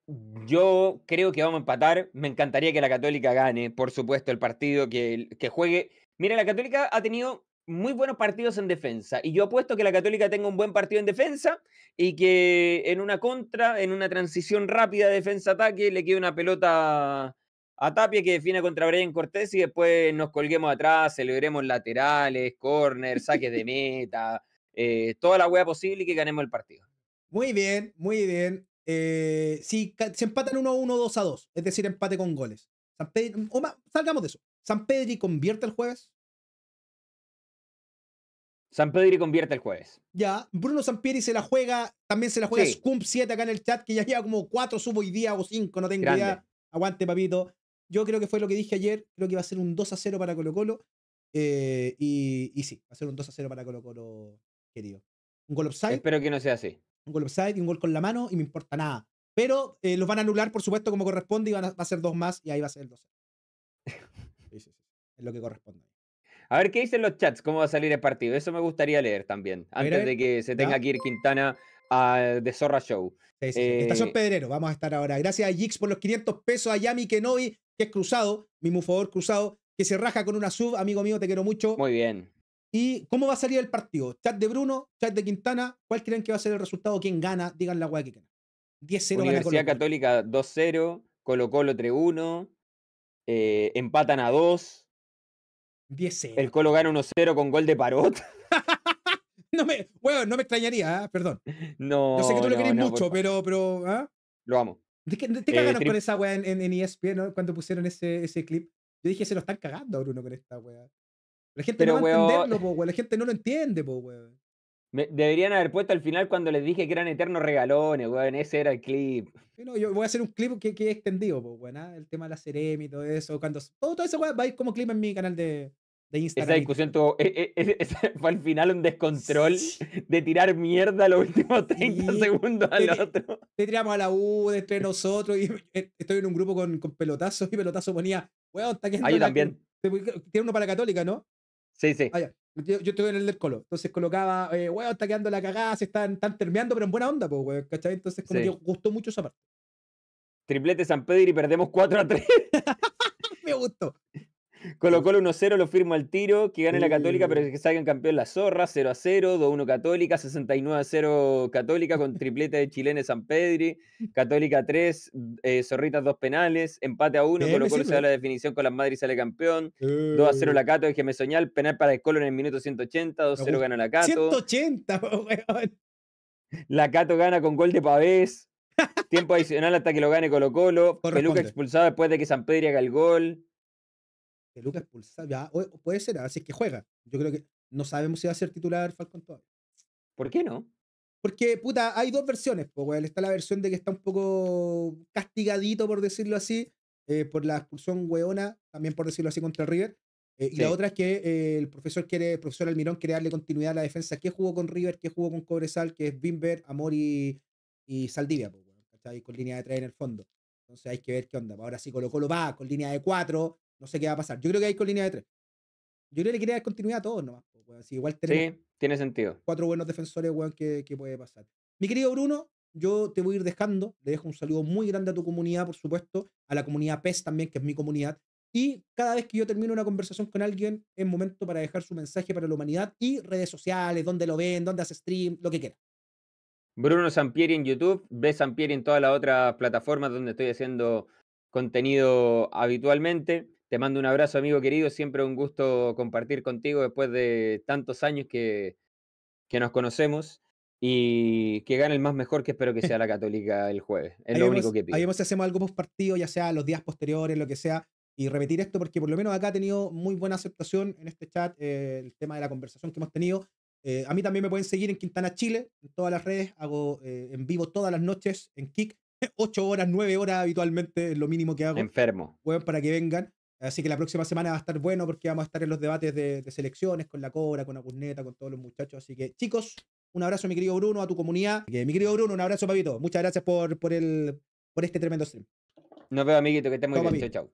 yo creo que vamos a empatar. Me encantaría que la Católica gane, por supuesto, el partido, que, que juegue. Mira, la Católica ha tenido muy buenos partidos en defensa. Y yo apuesto que la Católica tenga un buen partido en defensa y que en una contra, en una transición rápida defensa-ataque, le quede una pelota a Tapia que define contra Brian Cortés y después nos colguemos atrás, celebremos laterales, corners, saques de meta, <laughs> eh, toda la hueá posible y que ganemos el partido. Muy bien, muy bien. Eh, si se empatan 1 a 1, 2 a 2, es decir, empate con goles. San o más, salgamos de eso. ¿San Pedri convierte el jueves? San Pedri convierte el jueves. Ya. Bruno Sampieri se la juega, también se la juega Sí. Scump 7 acá en el chat, que ya lleva como 4 subo hoy día o 5, no tengo Grande. idea. Aguante, papito. Yo creo que fue lo que dije ayer. Creo que va a ser un 2 a 0 para Colo Colo. Eh, y, y sí, va a ser un 2 a 0 para Colo Colo, querido. Un gol offside, Espero que no sea así. un gol offside y un gol con la mano y me importa nada. Pero eh, los van a anular, por supuesto, como corresponde y van a, va a ser dos más y ahí va a ser el 2 <laughs> Sí, sí, sí. Es lo que corresponde. A ver qué dicen los chats, cómo va a salir el partido. Eso me gustaría leer también, antes ver. de que se tenga Ya. que ir Quintana a The Zorra Show. Sí. Estación Eh, Pedrero, vamos a estar ahora. Gracias a Jix por los 500 pesos, a Yami Kenobi, que es cruzado, mi mufador cruzado, que se raja con una sub, amigo mío, te quiero mucho. Muy bien. ¿Y cómo va a salir el partido? Chat de Bruno, chat de Quintana, ¿cuál creen que va a ser el resultado? ¿Quién gana? Digan la weá que quieran. 10-0 gana Universidad. Católica 2-0, Colo Colo 3-1, eh, empatan a 2, 10-0. el Colo gana 1-0 con gol de Parot. <laughs> No me, weón, no me extrañaría, ¿ah? perdón. No, Yo sé que tú lo no, querés no, mucho, pero, pero, ¿ah? Lo amo. ¿De qué, de qué Eh, cagaron con esa weá en, en, en ESPN cuando pusieron ese, ese clip? Yo dije, se lo están cagando a Bruno con esta weá. La gente Pero, no va a entenderlo, po, weón. La gente no lo entiende, po, weón. Me- deberían haber puesto al final cuando les dije que eran eternos regalones, weón. Ese era el clip. Sí, no, yo voy a hacer un clip que, que he extendido, pues, bueno, el tema de la Ceremi y todo eso. Cuando, todo, todo eso va a ir como clip en mi canal de, de Instagram. Esa discusión tuvo, e- e- <laughs> ese fue al final un descontrol de tirar mierda los últimos <laughs> 30 Sí, segundos al otro. Te tiramos a la U de entre nosotros y <laughs> eh, estoy en un grupo con, con pelotazos y pelotazo ponía, weón, está quedando Ah, yo también. Tiene uno para Católica, ¿no? Sí, sí. Ah. Yo, yo estuve en el del Colo. Entonces colocaba, eh, weón, está quedando la cagada, se están, están termeando, pero en buena onda, pues, weón, ¿cachai? Entonces como Sí. que gustó mucho esa parte. Triplete San Pedro y perdemos 4 a 3. <laughs> Me gustó. Colo Colo 1-0 lo firmo al tiro. Que gane la Católica, pero que salgan campeón la Zorra. 0 a 0. 2-1 Católica. 69 a 0 Católica con triplete de Chilene San Pedri. Católica 3. eh, Zorritas 2 penales. Empate a 1. Bien, Colo Colo se da la definición con las Madrid y sale campeón. 2 a 0 la Cato de Gemesoñal. Penal para el Colo en el minuto 180. 2 a 0 gusta. gana la Cato. 180, po, <laughs> weón. La Cato gana con gol de Pavés. Tiempo adicional hasta que lo gane Colo Colo. Peluca expulsado después de que San Pedri haga el gol. Que Lucas expulsado. Ya, o- puede ser, así es que juega. Yo creo que no sabemos si va a ser titular Falcón todavía. ¿Por qué no? Porque, puta, hay dos versiones. Pues, weón. Está la versión de que está un poco castigadito, por decirlo así, eh, por la expulsión weona, también por decirlo así, contra River. Eh, y la otra es que eh, el profesor quiere, el profesor Almirón quiere darle continuidad a la defensa. ¿Qué jugó con River? ¿Qué jugó con Cobresal? Que es Bimber, Amor y, y Saldivia, pues. Con línea de tres en el fondo. Entonces hay que ver qué onda. Ahora sí Colo Colo va con línea de cuatro, no sé qué va a pasar. Yo creo que hay con línea de tres. Yo creo que le quiere dar continuidad a todos nomás. pues. Si igual tenemos Sí, tiene sentido. cuatro buenos defensores, weón, que, que puede pasar. Mi querido Bruno, yo te voy a ir dejando. Le dejo un saludo muy grande a tu comunidad, por supuesto, a la comunidad PES también, que es mi comunidad. Y cada vez que yo termino una conversación con alguien, es momento para dejar su mensaje para la humanidad y redes sociales, donde lo ven, donde hace stream, lo que quiera. Bruno Sampieri en YouTube, ve Sampieri en todas las otras plataformas donde estoy haciendo contenido habitualmente. Te mando un abrazo, amigo querido. Siempre un gusto compartir contigo después de tantos años que, que nos conocemos. Y que gane el más mejor, que espero que sea <laughs> la Católica el jueves. Es Ahí lo vemos- único que pido. Ahí vemos si hacemos algo post partido, ya sea los días posteriores, lo que sea, y repetir esto, porque por lo menos acá ha tenido muy buena aceptación en este chat eh, el tema de la conversación que hemos tenido. Eh, a mí también me pueden seguir en Quintana Chile, en todas las redes. Hago eh, en vivo todas las noches en Kik. <laughs> 8 horas, 9 horas habitualmente es lo mínimo que hago. Enfermo. weón, para que vengan. Así que la próxima semana va a estar bueno porque vamos a estar en los debates de, de selecciones con la Cobra, con Acurneta, con todos los muchachos. Así que, chicos, un abrazo, mi querido Bruno, a tu comunidad. Mi querido Bruno, un abrazo, papito. Muchas gracias por, por, el, por este tremendo stream. Nos vemos, amiguito, que esté muy bien. Chao, chao.